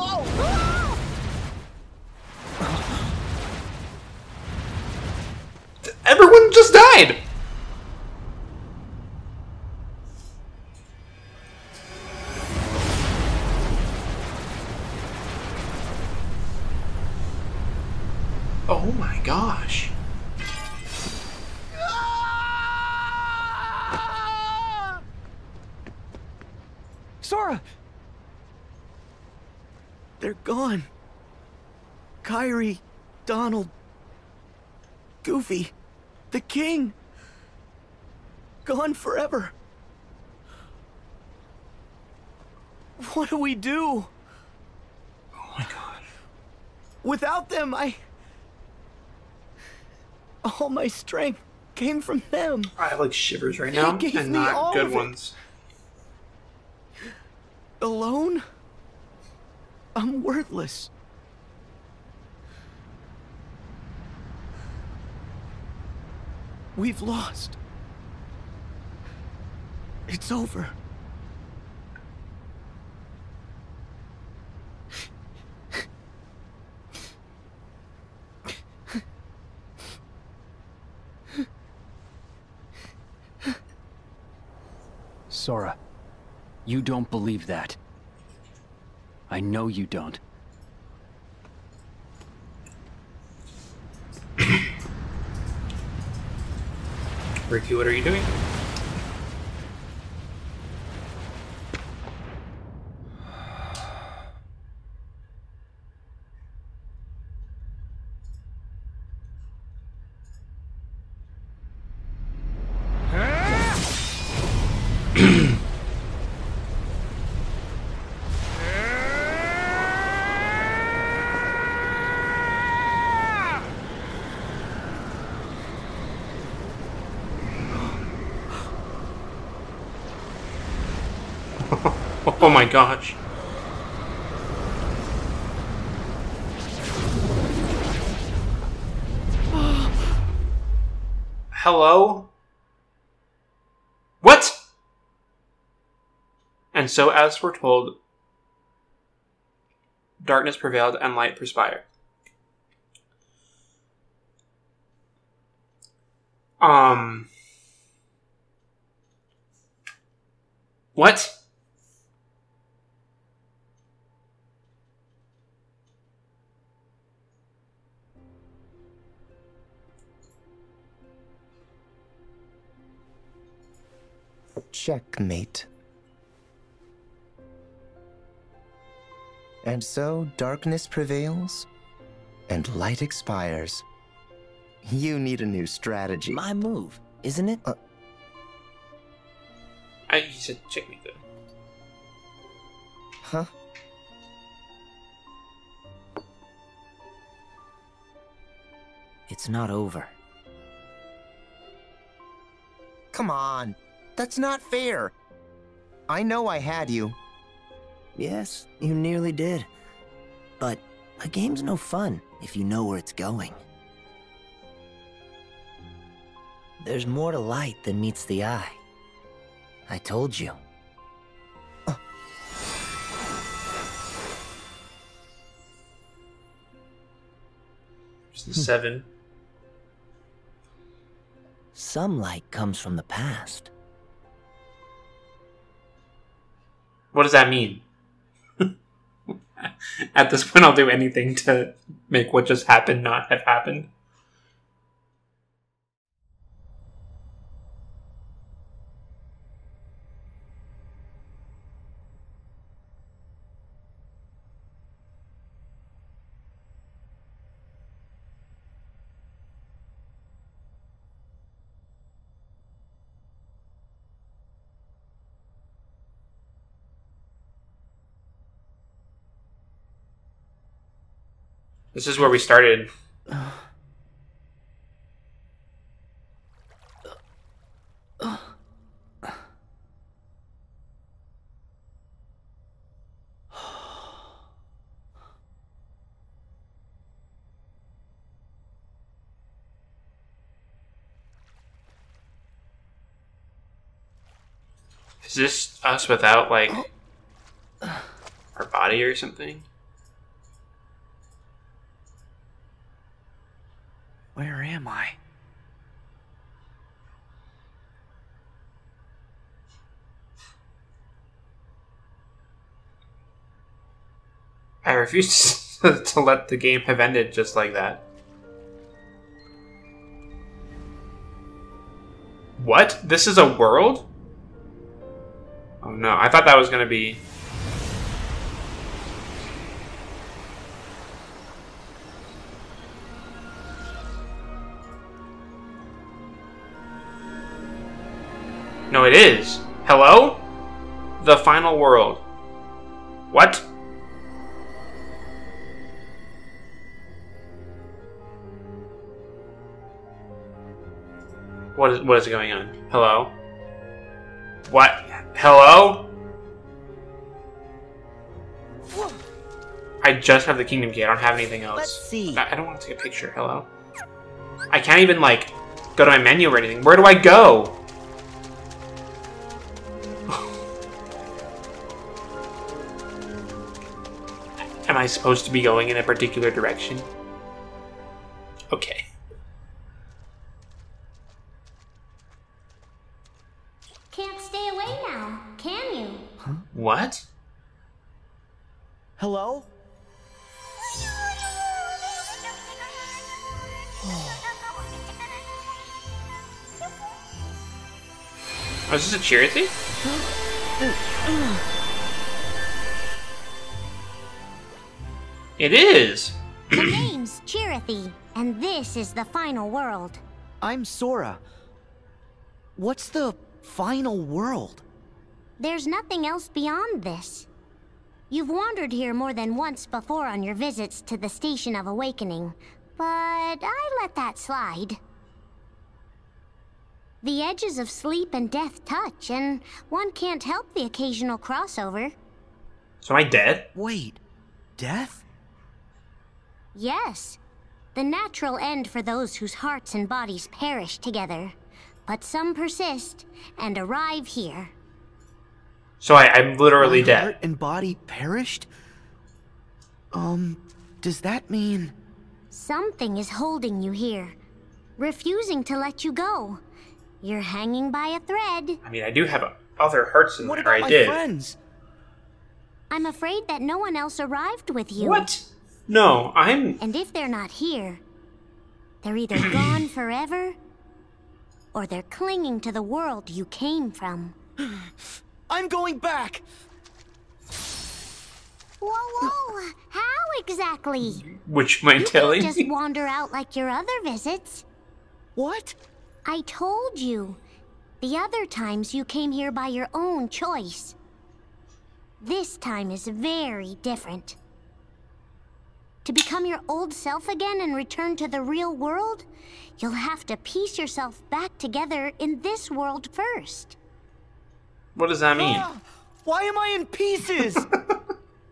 D: Kairi, Donald, Goofy, the king. Gone forever. What do we do?
A: Oh my god.
D: Without them, I. All my strength came from them.
A: I have like shivers right now, and not good ones.
D: Alone? I'm worthless. We've lost. It's over.
H: Sora, you don't believe that. I know you don't.
A: Riku, what are you doing? Gosh. (gasps) Hello? What? And so, as foretold, darkness prevailed and light perspired. Um. What?
T: Checkmate. And so darkness prevails, and light expires. You need a new strategy.
E: My move, isn't it?
T: Uh,
A: I, he said checkmate though.
T: huh?
E: It's not over.
T: Come on. That's not fair. I know I had you.
E: Yes, you nearly did. But a game's no fun if you know where it's going. There's more to light than meets the eye. I told you.
A: Just the seven.
E: Some light comes from the past.
A: What does that mean? (laughs) At this point, I'll do anything to make what just happened not have happened. This is where we started. Is this us without, like, our body or something?
D: Where am I?
A: I refuse (laughs) to let the game have ended just like that. What? This is a world? Oh no, I thought that was gonna be. It is. Hello? The final world. What? What is what is going on? Hello? What? Hello? I just have the kingdom key. I don't have anything else.
E: Let's see.
A: I I don't want to take a picture. Hello? I can't even like go to my menu or anything. Where do I go? Am I supposed to be going in a particular direction? Okay.
U: Can't stay away now, can you?
A: What?
D: Hello?
A: Oh, is this a Chirithy? (gasps) (gasps) (gasps) (laughs) It is. (clears throat)
U: The name's Chirithy, and this is the final world.
D: I'm Sora. What's the final world?
U: There's nothing else beyond this. You've wandered here more than once before on your visits to the Station of Awakening, but I let that slide. The edges of sleep and death touch, and one can't help the occasional crossover.
A: So am I dead?
D: Wait, death?
U: Yes. The natural end for those whose hearts and bodies perish together. But some persist and arrive here.
A: So I, I'm literally
D: My
A: dead.
D: heart and body perished? Um, does that mean...
U: Something is holding you here, refusing to let you go. You're hanging by a thread.
A: I mean, I do have other hearts in
U: What
A: there.
U: about
A: I
U: my
A: did.
D: friends?
U: I'm afraid that no one else arrived with you.
A: What? No, I'm.
U: And if they're not here, they're either (clears throat) gone forever, or they're clinging to the world you came from. (sighs)
D: I'm going back!
U: Whoa, whoa! How exactly?
A: Which am I
U: You
A: telling?
U: can't just wander out like your other visits.
D: What?
U: I told you. The other times you came here by your own choice. This time is very different. To become your old self again and return to the real world, you'll have to piece yourself back together in this world first.
A: What does that mean?
D: Ah, (gasps) Why am I in pieces? (laughs)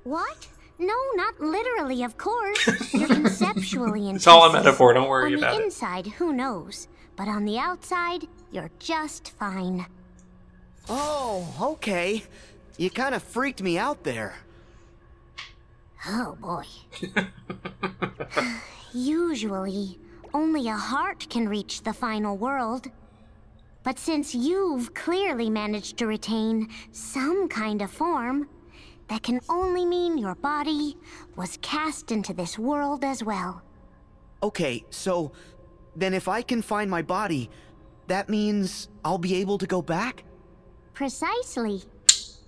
U: What? No, not literally, of course. You're (laughs) conceptually in pieces.
A: It's all a metaphor, don't worry
U: on
A: about
U: the
A: it.
U: inside, who knows? But on the outside, you're just fine.
D: oh, okay. You kind of freaked me out there.
U: Oh boy. (laughs) Usually, only a heart can reach the final world. But since you've clearly managed to retain some kind of form, that can only mean your body was cast into this world as well.
D: Okay, so then if I can find my body, that means I'll be able to go back?
U: Precisely.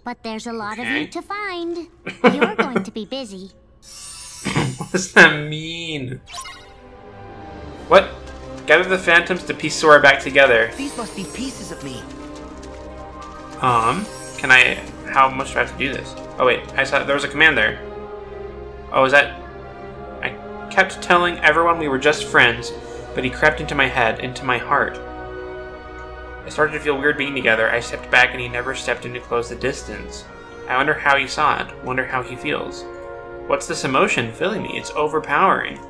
U: But there's a lot of
A: Okay.
U: you to find. (laughs) You're going to be busy. (laughs)
A: What does that mean? What? Gather the phantoms to piece Sora back together.
D: These must be pieces of me.
A: Um, can I? How much do I have to do this? Oh wait, I saw there was a command there. Oh, is that? I kept telling everyone we were just friends, but he crept into my head, into my heart. I started to feel weird being together. I stepped back, and he never stepped in to close the distance. I wonder how he saw it. Wonder how he feels. What's this emotion filling me? It's overpowering.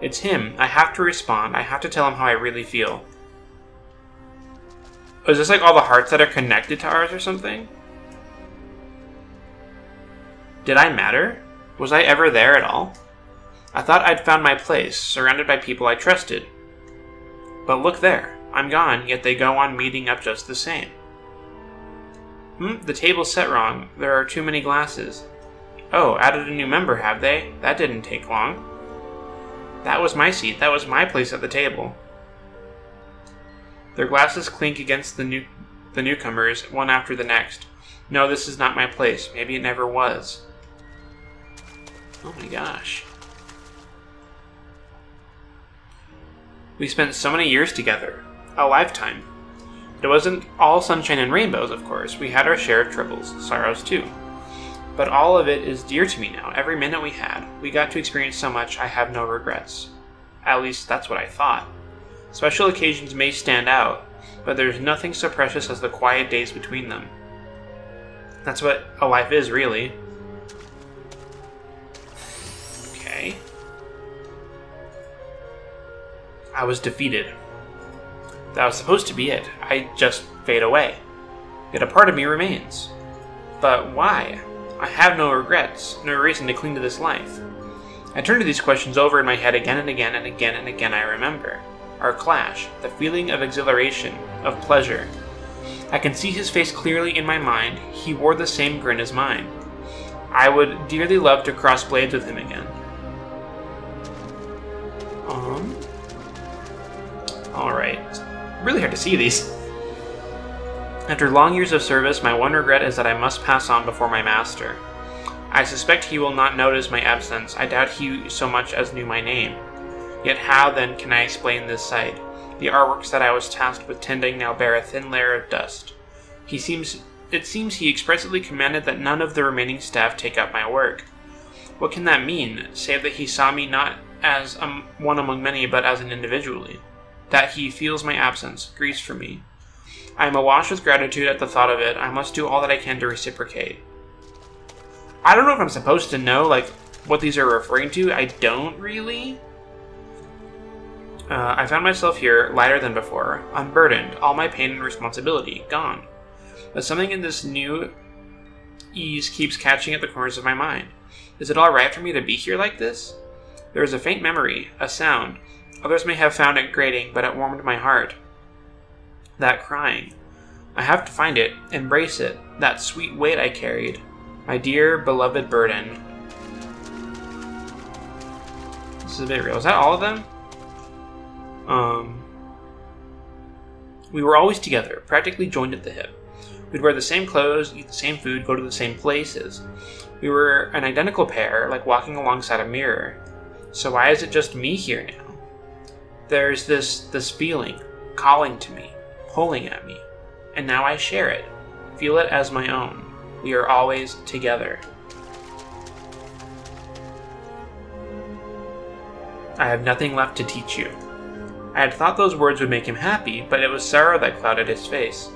A: It's him. I have to respond. I have to tell him how I really feel. Oh, is this like all the hearts that are connected to ours or something? Did I matter? Was I ever there at all? I thought I'd found my place, surrounded by people I trusted. But look there. I'm gone, yet they go on meeting up just the same. Hmm, the table's set wrong. There are too many glasses. Oh, added a new member, have they? That didn't take long. That was my seat. That was my place at the table. Their glasses clink against the new the newcomers, one after the next. No, this is not my place. Maybe it never was. Oh my gosh. We spent so many years together. A lifetime. It wasn't all sunshine and rainbows, of course. We had our share of troubles, sorrows too. But all of it is dear to me now, every minute we had. We got to experience so much, I have no regrets. At least that's what I thought. Special occasions may stand out, but there's nothing so precious as the quiet days between them. That's what a life is, really. Okay. I was defeated. That was supposed to be it. I just fade away. Yet a part of me remains. But why? I have no regrets, no reason to cling to this life. I turn to these questions over in my head again and again and again and again I remember. Our clash, the feeling of exhilaration, of pleasure. I can see his face clearly in my mind. He wore the same grin as mine. I would dearly love to cross blades with him again. Um. Alright. Really hard to see these. After long years of service, my one regret is that I must pass on before my master. I suspect he will not notice my absence. I doubt he so much as knew my name. Yet how then can I explain this sight? The artworks that I was tasked with tending now bear a thin layer of dust. He seems it seems he expressly commanded that none of the remaining staff take up my work. What can that mean, save that he saw me not as one among many, but as an individually? That he feels my absence, grieves for me. I am awash with gratitude at the thought of it. I must do all that I can to reciprocate. I don't know if I'm supposed to know like what these are referring to. I don't really. Uh, I found myself here, lighter than before, unburdened, all my pain and responsibility gone. But something in this new ease keeps catching at the corners of my mind. Is it alright for me to be here like this? There is a faint memory, a sound. Others may have found it grating, but it warmed my heart. That crying. I have to find it, embrace it, that sweet weight I carried. My dear, beloved burden. This is a bit real. Is that all of them? Um, we were always together, practically joined at the hip. We'd wear the same clothes, eat the same food, go to the same places. We were an identical pair, like walking alongside a mirror. So why is it just me here now? There's this this feeling calling to me, pulling at me, and now I share it, feel it as my own. We are always together. I have nothing left to teach you. I had thought those words would make him happy, but it was sorrow that clouded his face.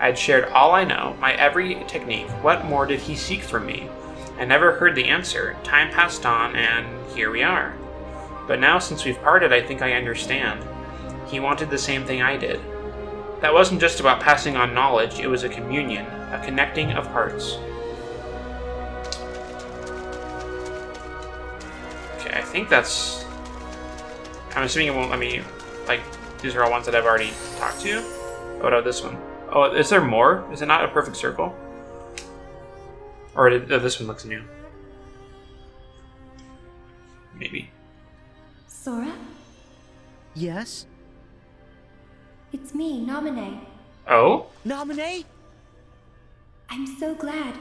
A: I had shared all I know, my every technique. What more did he seek from me? I never heard the answer. Time passed on, and here we are. But now, since we've parted, I think I understand. He wanted the same thing I did. That wasn't just about passing on knowledge, it was a communion, a connecting of hearts. Okay, I think that's. I'm assuming it won't let me. Like, these are all ones that I've already talked to. Oh no, this one. Oh, is there more? Is it not a perfect circle? Or oh, this one looks new. Maybe.
K: Sora?
D: Yes?
K: It's me, Naminé.
A: Oh?
D: Naminé?
K: I'm so glad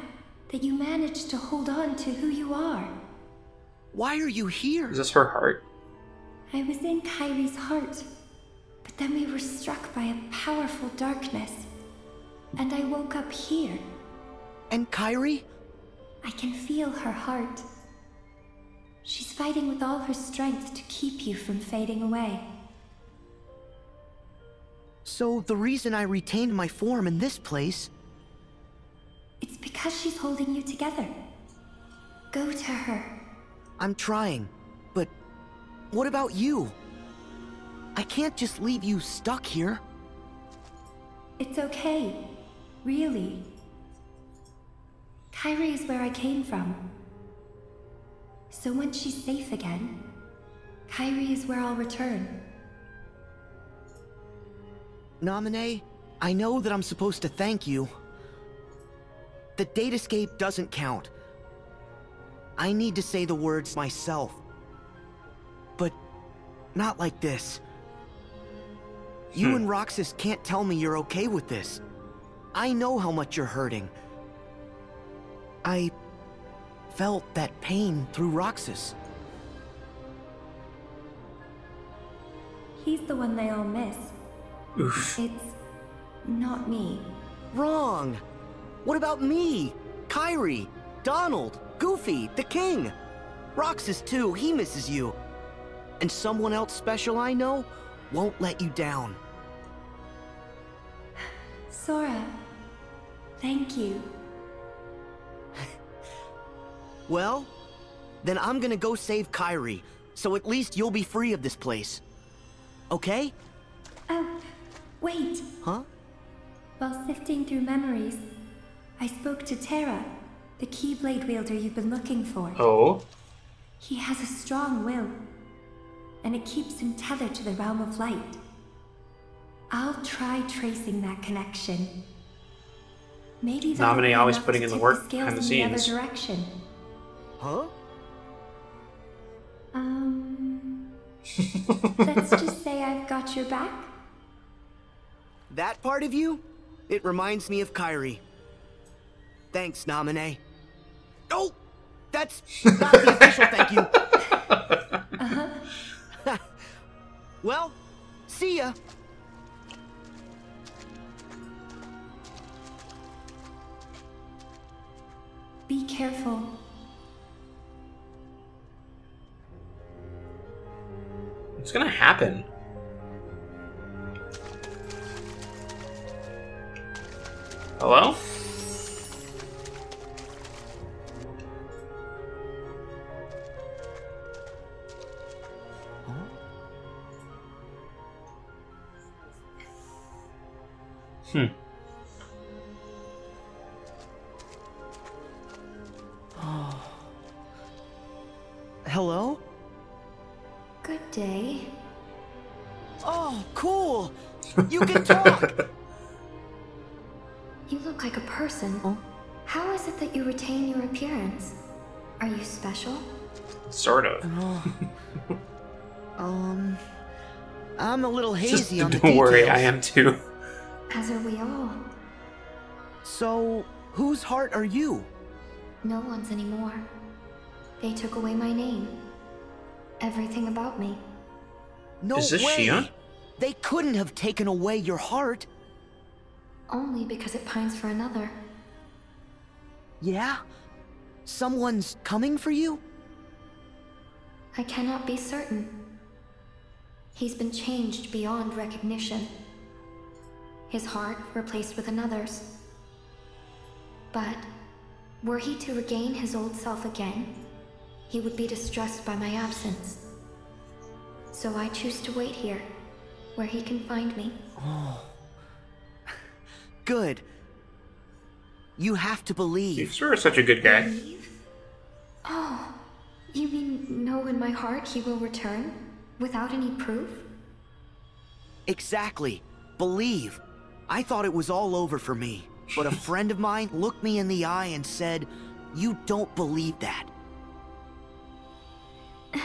K: that you managed to hold on to who you are.
D: Why are you here?
A: Is this her heart?
K: I was in Kairi's heart, but then we were struck by a powerful darkness, and I woke up here.
D: And Kairi?
K: I can feel her heart. She's fighting with all her strength to keep you from fading away.
D: So the reason I retained my form in this place...
K: It's because she's holding you together. Go to her.
D: I'm trying, but what about you? I can't just leave you stuck here.
K: It's okay. Really. Kairi is where I came from. So once she's safe again, Kairi is where I'll return.
D: Naminé, I know that I'm supposed to thank you. The datascape doesn't count. I need to say the words myself. But not like this. You
A: Hmm.
D: and Roxas can't tell me you're okay with this. I know how much you're hurting. I felt that pain through Roxas.
K: He's the one they all miss.
A: Oof.
K: It's not me.
D: Wrong. What about me? Kairi, Donald, Goofy, the King. Roxas too, he misses you. And someone else special I know won't let you down. (sighs)
K: Sora, thank you.
D: Well, then I'm gonna go save Kairi, so at least you'll be free of this place. Okay?
K: Oh, wait.
D: Huh?
K: While sifting through memories, I spoke to Terra, the Keyblade wielder you've been looking for.
A: Oh?
K: He has a strong will, and it keeps him tethered to the realm of light. I'll try tracing that connection. Maybe that'll
A: always putting in the work
K: scales
A: behind the
K: in
A: scenes.
K: The other direction.
D: Huh?
K: Um, (laughs) let's just say I've got your back.
D: That part of you? It reminds me of Kairi. Thanks, Naminé. Oh! That's not the official thank you.
K: Uh-huh. (laughs)
D: well, see ya.
K: Be careful.
A: What's gonna happen? Hello? Hmm.
D: You can talk! (laughs)
V: You look like a person. How is it that you retain your appearance? Are you special?
A: Sort of. (laughs)
D: um. I'm a little
A: Just
D: hazy on the
A: don't worry. I am too.
V: As are we all.
D: So, whose heart are you?
V: No one's anymore. They took away my name. Everything about me.
D: No
A: Is this
D: way!
A: Xion?
D: They couldn't have taken away your heart.
V: Only because it pines for another.
D: Yeah? Someone's coming for you?
V: I cannot be certain. He's been changed beyond recognition. His heart replaced with another's. But were he to regain his old self again, he would be distressed by my absence. So I choose to wait here, where he can find me.
D: Oh. Good. You have to believe.
A: You sure are such a good guy. Believe?
V: Oh, you mean know in my heart he will return? Without any proof?
D: Exactly. Believe. I thought it was all over for me. But a (laughs) friend of mine looked me in the eye and said, You don't believe that. (laughs)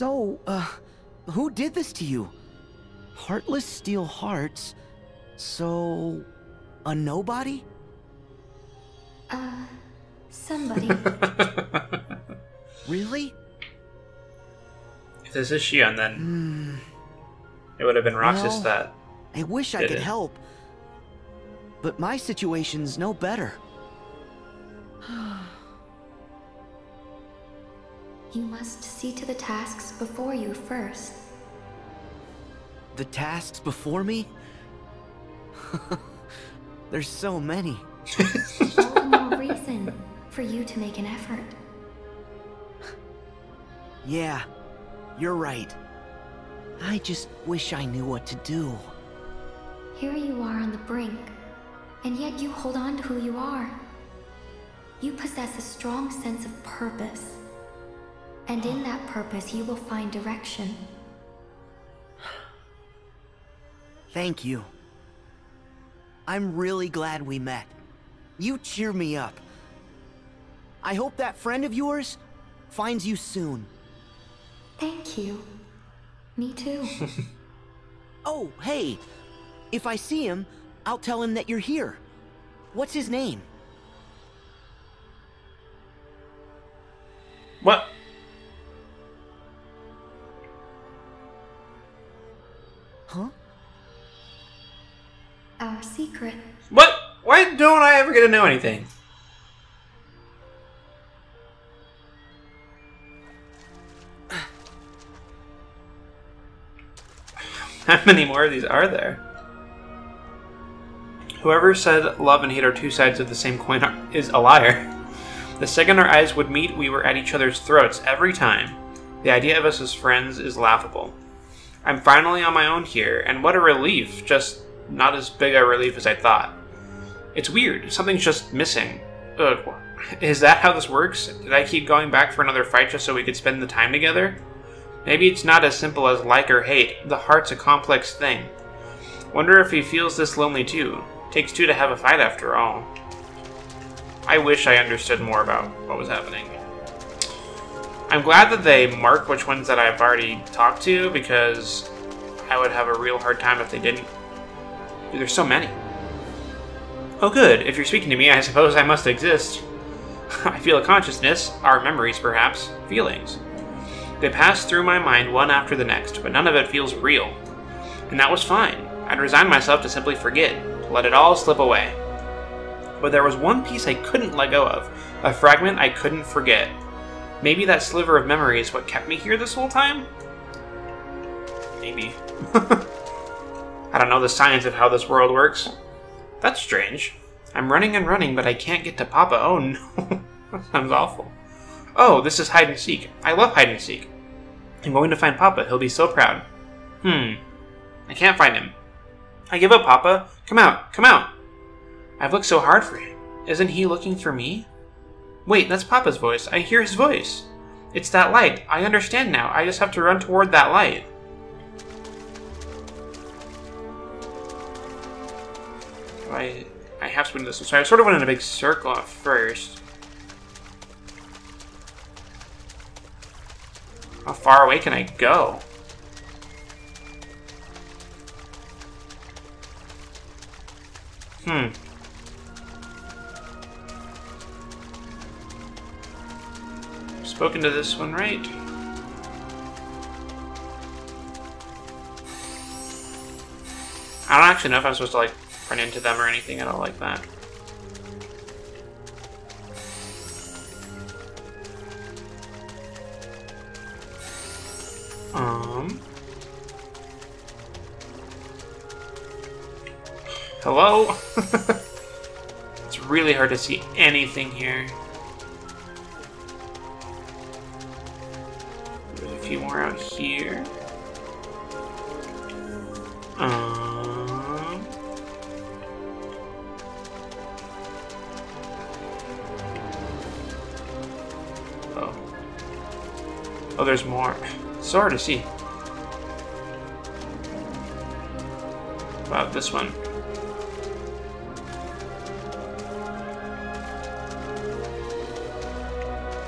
D: so, uh, who did this to you? Heartless steal hearts. So, a nobody?
V: Uh, somebody. (laughs)
D: Really?
A: If this is Xion, then it would have been Roxas
D: Well,
A: that.
D: I wish I could
A: it.
D: help. But my situation's no better. (sighs) (sighs) (sighs)
V: you must see to the tasks before you first.
D: The tasks before me? (laughs) There's so many.
V: All the more reason for you to make an effort. (laughs)
D: Yeah, you're right. I just wish I knew what to do.
V: Here you are on the brink, and yet you hold on to who you are. You possess a strong sense of purpose, and in that purpose you will find direction.
D: Thank you. I'm really glad we met. You cheer me up. I hope that friend of yours finds you soon.
V: Thank you. Me too. (laughs)
D: Oh, hey! If I see him, I'll tell him that you're here. What's his name?
A: What?
D: Huh?
V: Our secret.
A: What? Why don't I ever get to know anything? (sighs) How many more of these are there? Whoever said love and hate are two sides of the same coin is a liar. The second our eyes would meet, we were at each other's throats every time. The idea of us as friends is laughable. I'm finally on my own here, and what a relief, just not as big a relief as I thought. It's weird, something's just missing. Ugh, is that how this works? Did I keep going back for another fight just so we could spend the time together? Maybe it's not as simple as like or hate, the heart's a complex thing. Wonder if he feels this lonely too. Takes two to have a fight after all. I wish I understood more about what was happening. I'm glad that they mark which ones that I've already talked to because I would have a real hard time if they didn't. There's so many. Oh, good. If you're speaking to me, I suppose I must exist. (laughs) I feel a consciousness, our memories perhaps, feelings. They pass through my mind one after the next, but none of it feels real. And that was fine. I'd resigned myself to simply forget, to let it all slip away. But there was one piece I couldn't let go of, a fragment I couldn't forget. Maybe that sliver of memory is what kept me here this whole time? Maybe. (laughs) I don't know the science of how this world works. That's strange. I'm running and running, but I can't get to Papa. Oh no. (laughs) that sounds awful. Oh, this is hide and seek. I love hide and seek. I'm going to find Papa. He'll be so proud. Hmm. I can't find him. I give up, Papa. Come out. Come out. I've looked so hard for him. Isn't he looking for me? Wait, that's Papa's voice. I hear his voice. It's that light. I understand now. I just have to run toward that light. I I have to win this one. So I sort of went in a big circle at first. How far away can I go? Hmm. Spoken to this one, right? I don't actually know if I'm supposed to like run into them or anything at all like that. Um. Hello? (laughs) it's really hard to see anything here. Few more out here. Um. Oh. Oh, there's more. It's hard to see. About this one.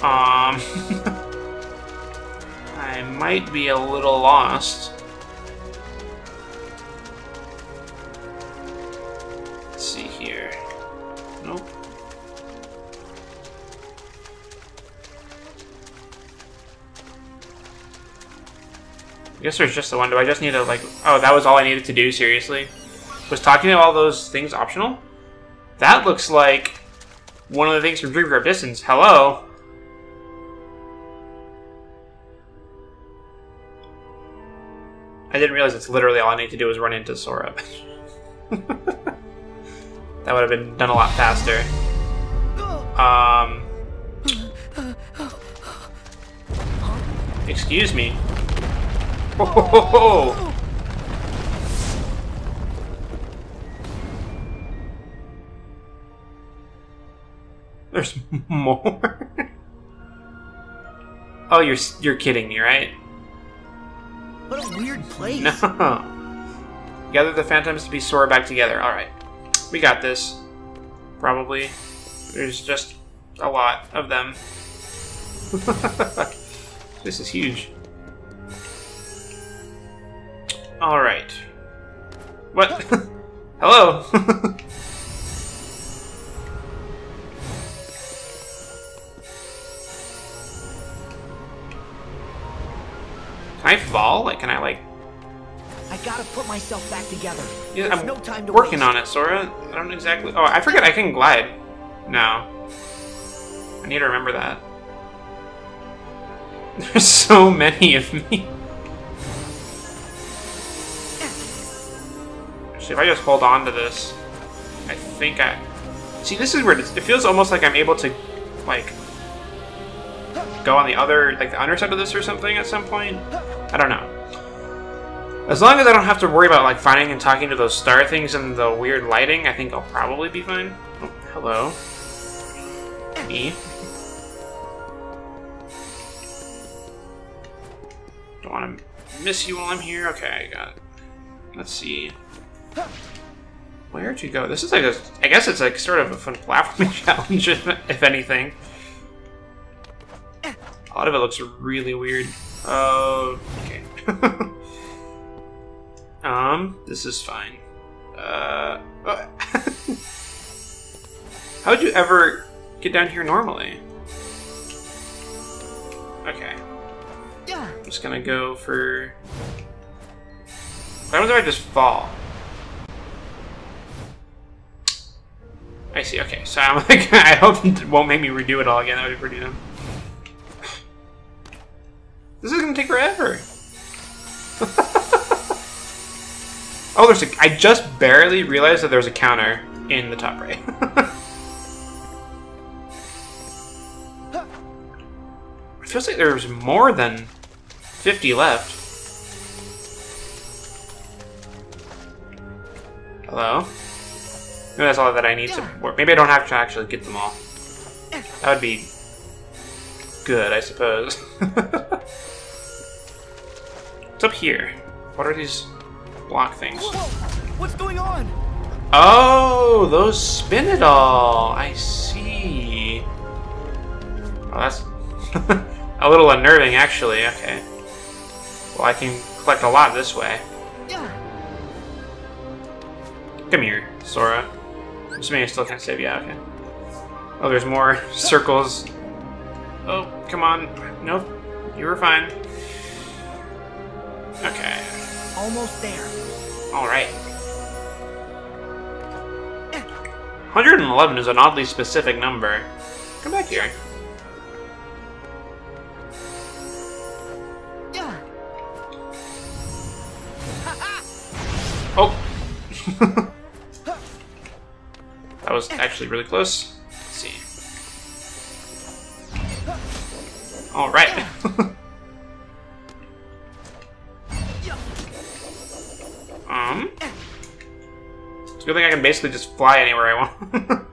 A: Um, (laughs) I might be a little lost. Let's see here. Nope. I guess there's just the one. Do I just need to, like... Oh, that was all I needed to do, seriously? Was talking to all those things optional? That looks like one of the things from Dream Dreamcraft Distance. Hello? I didn't realize it's literally all I need to do is run into Sora. (laughs) that would have been done a lot faster. Um... Excuse me. Oh, (laughs) There's (laughs) more. oh, you're you're kidding me, right?
D: What a weird place.
A: No. Gather the phantoms to be Sora back together. All right, we got this. Probably. There's just a lot of them. (laughs) this is huge. All right. What? (laughs) Hello. (laughs) I fall? Like, can I like?
D: I gotta put myself back together.
A: Yeah,
D: There's
A: I'm
D: no time to
A: working
D: waste.
A: on it, Sora. I don't exactly. Oh, I forget I can glide. No. I need to remember that. (laughs) There's so many of me. Actually, if I just hold on to this, I think I. See, this is weird. It feels almost like I'm able to, like, go on the other, like the underside of this or something at some point. I don't know. As long as I don't have to worry about like finding and talking to those star things and the weird lighting, I think I'll probably be fine. Oh, hello. Me. Don't want to miss you while I'm here. Okay, I got it. Let's see. Where'd you go? This is like a, I guess it's like sort of a fun platforming (laughs) challenge, if anything. A lot of it looks really weird. Oh, okay. (laughs) um, this is fine. Uh, (laughs) uh, how would you ever get down here normally? Okay. I'm just gonna go for. What happens if I just fall? I see. Okay, so I'm (laughs) like, I hope it won't make me redo it all again. That would be pretty dumb. This is gonna take forever. (laughs) oh, there's a. I just barely realized that there's a counter in the top right. (laughs) it feels like there's more than 50 left. Hello? Maybe that's all that I need to work. Maybe I don't have to actually get them all. That would be good, I suppose. (laughs) What's up here? What are these block things?
D: What's going on?
A: Oh, those spin it all. I see. Oh, that's (laughs) a little unnerving, actually. Okay. Well, I can collect a lot this way. Come here, Sora. I'm assuming I still can't save you. Yeah, okay. Oh, there's more (laughs) circles. Oh, come on. Nope. You were fine. Okay.
D: Almost there.
A: Alright. 111 is an oddly specific number. Come back here. Oh! (laughs) that was actually really close. Let's see. Alright. (laughs) um. It's a good thing I can basically just fly anywhere I want. (laughs)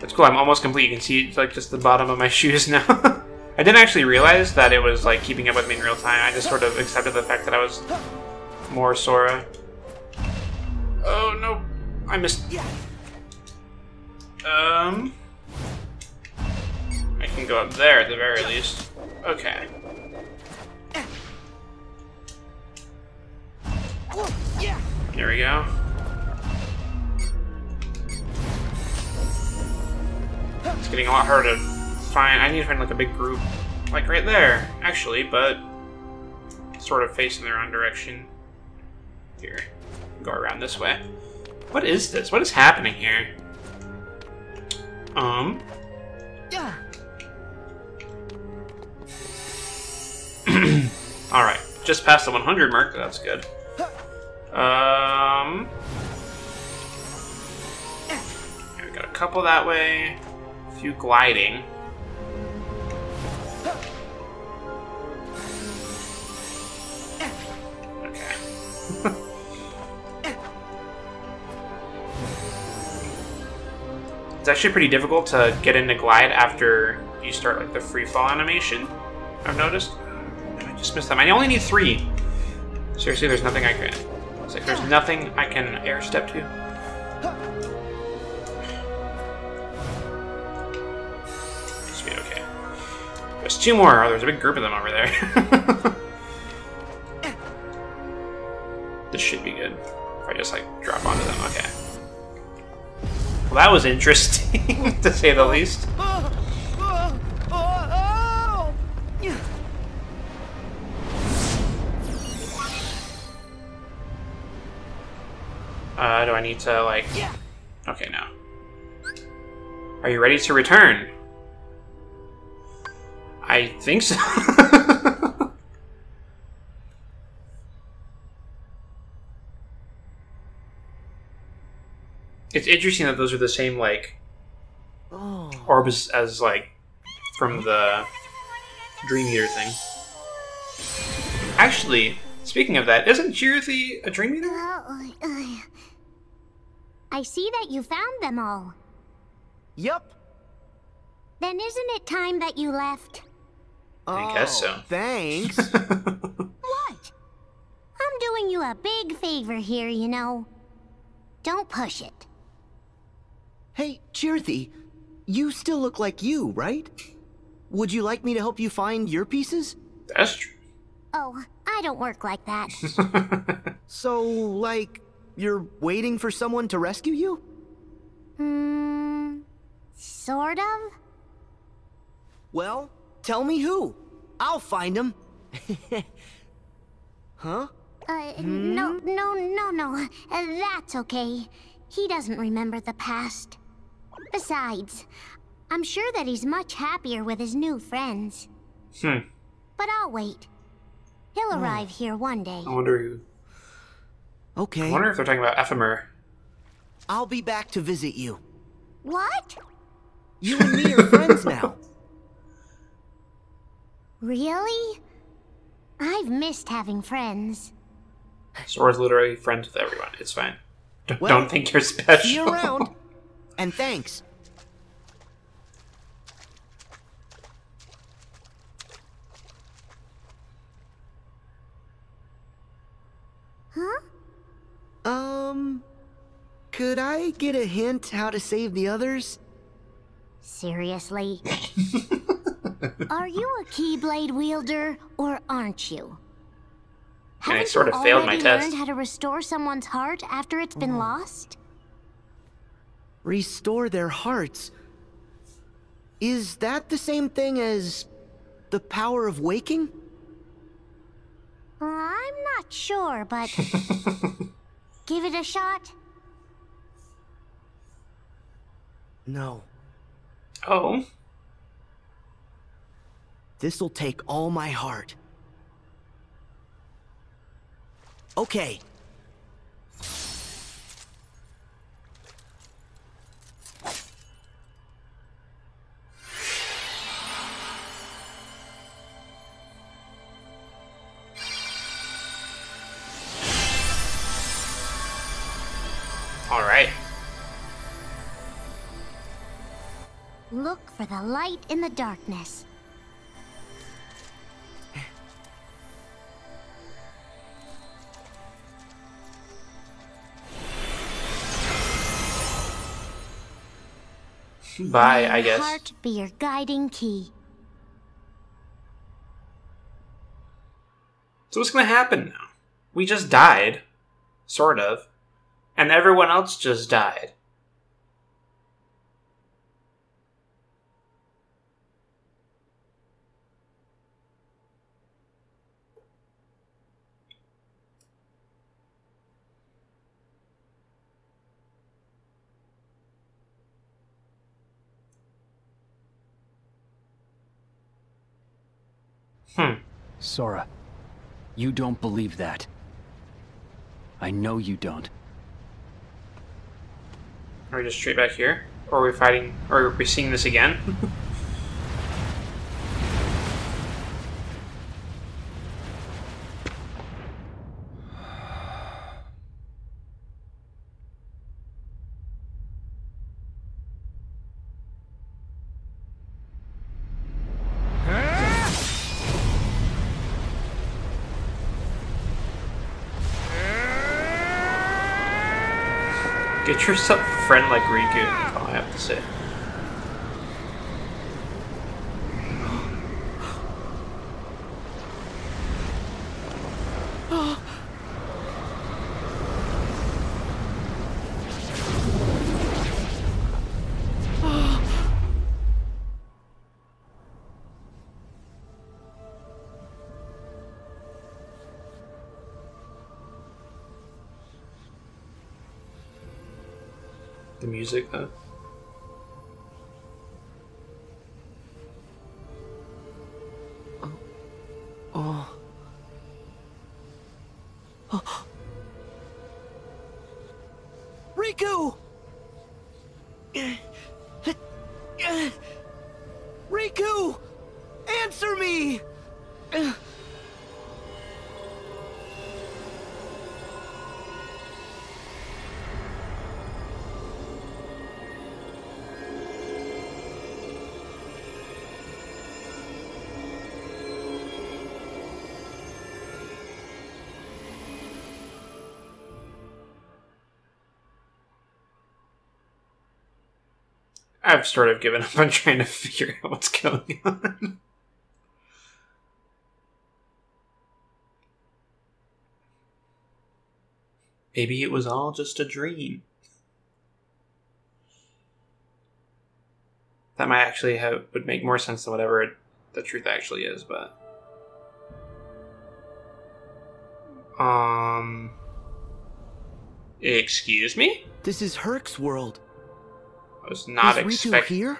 A: That's cool, I'm almost complete. You can see it's like just the bottom of my (laughs) shoes now. (laughs) I didn't actually realize that it was like keeping up with me in real time. I just sort of accepted the fact that I was more Sora. Oh no, I missed. Um, I can go up there at the very least. Okay. There we go. It's getting a lot harder to find. I need to find like a big group, like right there, actually, but sort of facing their own direction. Here, go around this way. What is this? What is happening here? Um. (clears throat) Yeah. Alright, just past the 100 mark, that's good. Um. We got a couple that way, a few gliding. Okay. (laughs) It's actually pretty difficult to get into glide after you start like the free fall animation. I've noticed. I just missed them. I only need three. Seriously, there's nothing I can. It's like there's nothing I can air step to. This be okay. There's two more. Oh, there's a big group of them over there. (laughs) this should be good. If I just like drop onto them. Okay. Well, that was interesting, (laughs) to say the least. I need to, like... Yeah. Okay, now. Are you ready to return? I think so. (laughs) it's interesting that those are the same, like,
D: Oh.
A: orbs as, like, from the Dream Eater thing. Actually, speaking of that, isn't Chirithy a Dream Eater?
U: I see that you found them all.
D: Yep.
U: Then isn't it time that you left?
A: I guess so.
D: Oh, Thanks. (laughs)
U: What? I'm doing you a big favor here, you know. Don't push it.
D: hey, Chirithy, you still look like you, right? Would you like me to help you find your pieces?
A: That's true.
U: Oh, I don't work like that. (laughs)
D: So, like, you're waiting for someone to rescue you?
U: Hmm. Sort of?
D: Well, tell me who. I'll find him. (laughs) huh?
U: Uh, no, no, no, no. Uh, that's okay. He doesn't remember the past. Besides, I'm sure that he's much happier with his new friends.
A: Hmm.
U: But I'll wait. He'll
D: Oh.
U: arrive here one day.
A: I wonder who.
D: Okay.
A: I wonder if they're talking about Ephemer.
D: I'll be back to visit you.
U: What?
D: You and me are friends (laughs) now.
U: Really? I've missed having friends.
A: Sora's literally friends with everyone. It's fine. Don't,
D: Well,
A: don't think you're special.
D: See you around. and thanks.
U: Huh?
D: Um, could I get a hint how to save the others?
U: Seriously? (laughs) Are you a Keyblade wielder, or aren't you?
A: And I
U: Haven't
A: sort
U: you
A: of failed my
U: already
A: test.
U: learned how to restore someone's heart after it's been lost?
D: Restore their hearts. Is that the same thing as the power of waking?
U: I'm not sure, but (laughs) give it a shot.
D: No.
A: Oh.
D: This'll take all my heart. Okay.
U: The light in the darkness.
A: Bye, I guess.
U: Heart be your guiding key.
A: So what's gonna happen now? We just died, sort of, and everyone else just died. Hmm.
H: Sora, you don't believe that. I know you don't.
A: Are we just straight back here? Or are we fighting? Or are we seeing this again? (laughs) Yourself a friend like Riku. I have to say. Music, though.
D: Oh. oh. (gasps) Riku! Riku!
A: I've sort of given up on trying to (laughs) figure out what's going on. Maybe it was all just a dream. That might actually have would make more sense than whatever it, the truth actually is, but um excuse me?
D: This is Herc's world.
A: I was not
D: Is
A: expecting
D: here?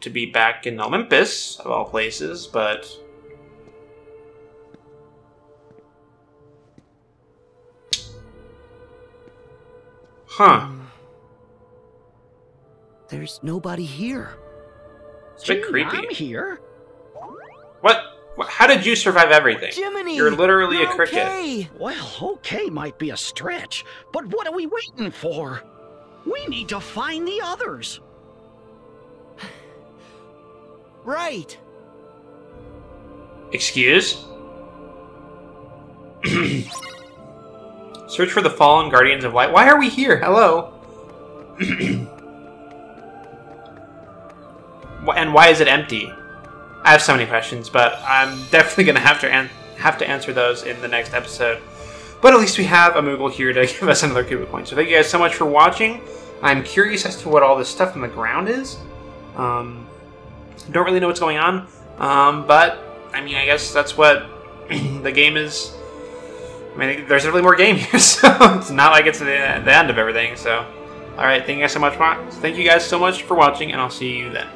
A: to be back in Olympus, of all places, but. Huh.
D: Um, there's nobody here.
A: It's a bit creepy.
W: I'm here.
A: What? How did you survive everything?
W: Jiminy,
A: You're literally a cricket.
W: okay. Well, okay might be a stretch, but what are we waiting for? We need to find the others. (sighs)
D: Right.
A: Excuse? (clears throat) Search for the fallen guardians of light. Why are we here? Hello. (clears throat) And why is it empty? I have so many questions, but I'm definitely gonna have to an- have to answer those in the next episode. But at least we have a Moogle here to (laughs) give us another Cubic Point. So thank you guys so much for watching. I'm curious as to what all this stuff on the ground is. Um, don't really know what's going on, um, but I mean, I guess that's what (clears throat) the game is. I mean, there's definitely more game (laughs) here, so it's not like it's the, the end of everything. So, all right, thank you guys so much. Thank you guys so much for watching, and I'll see you then.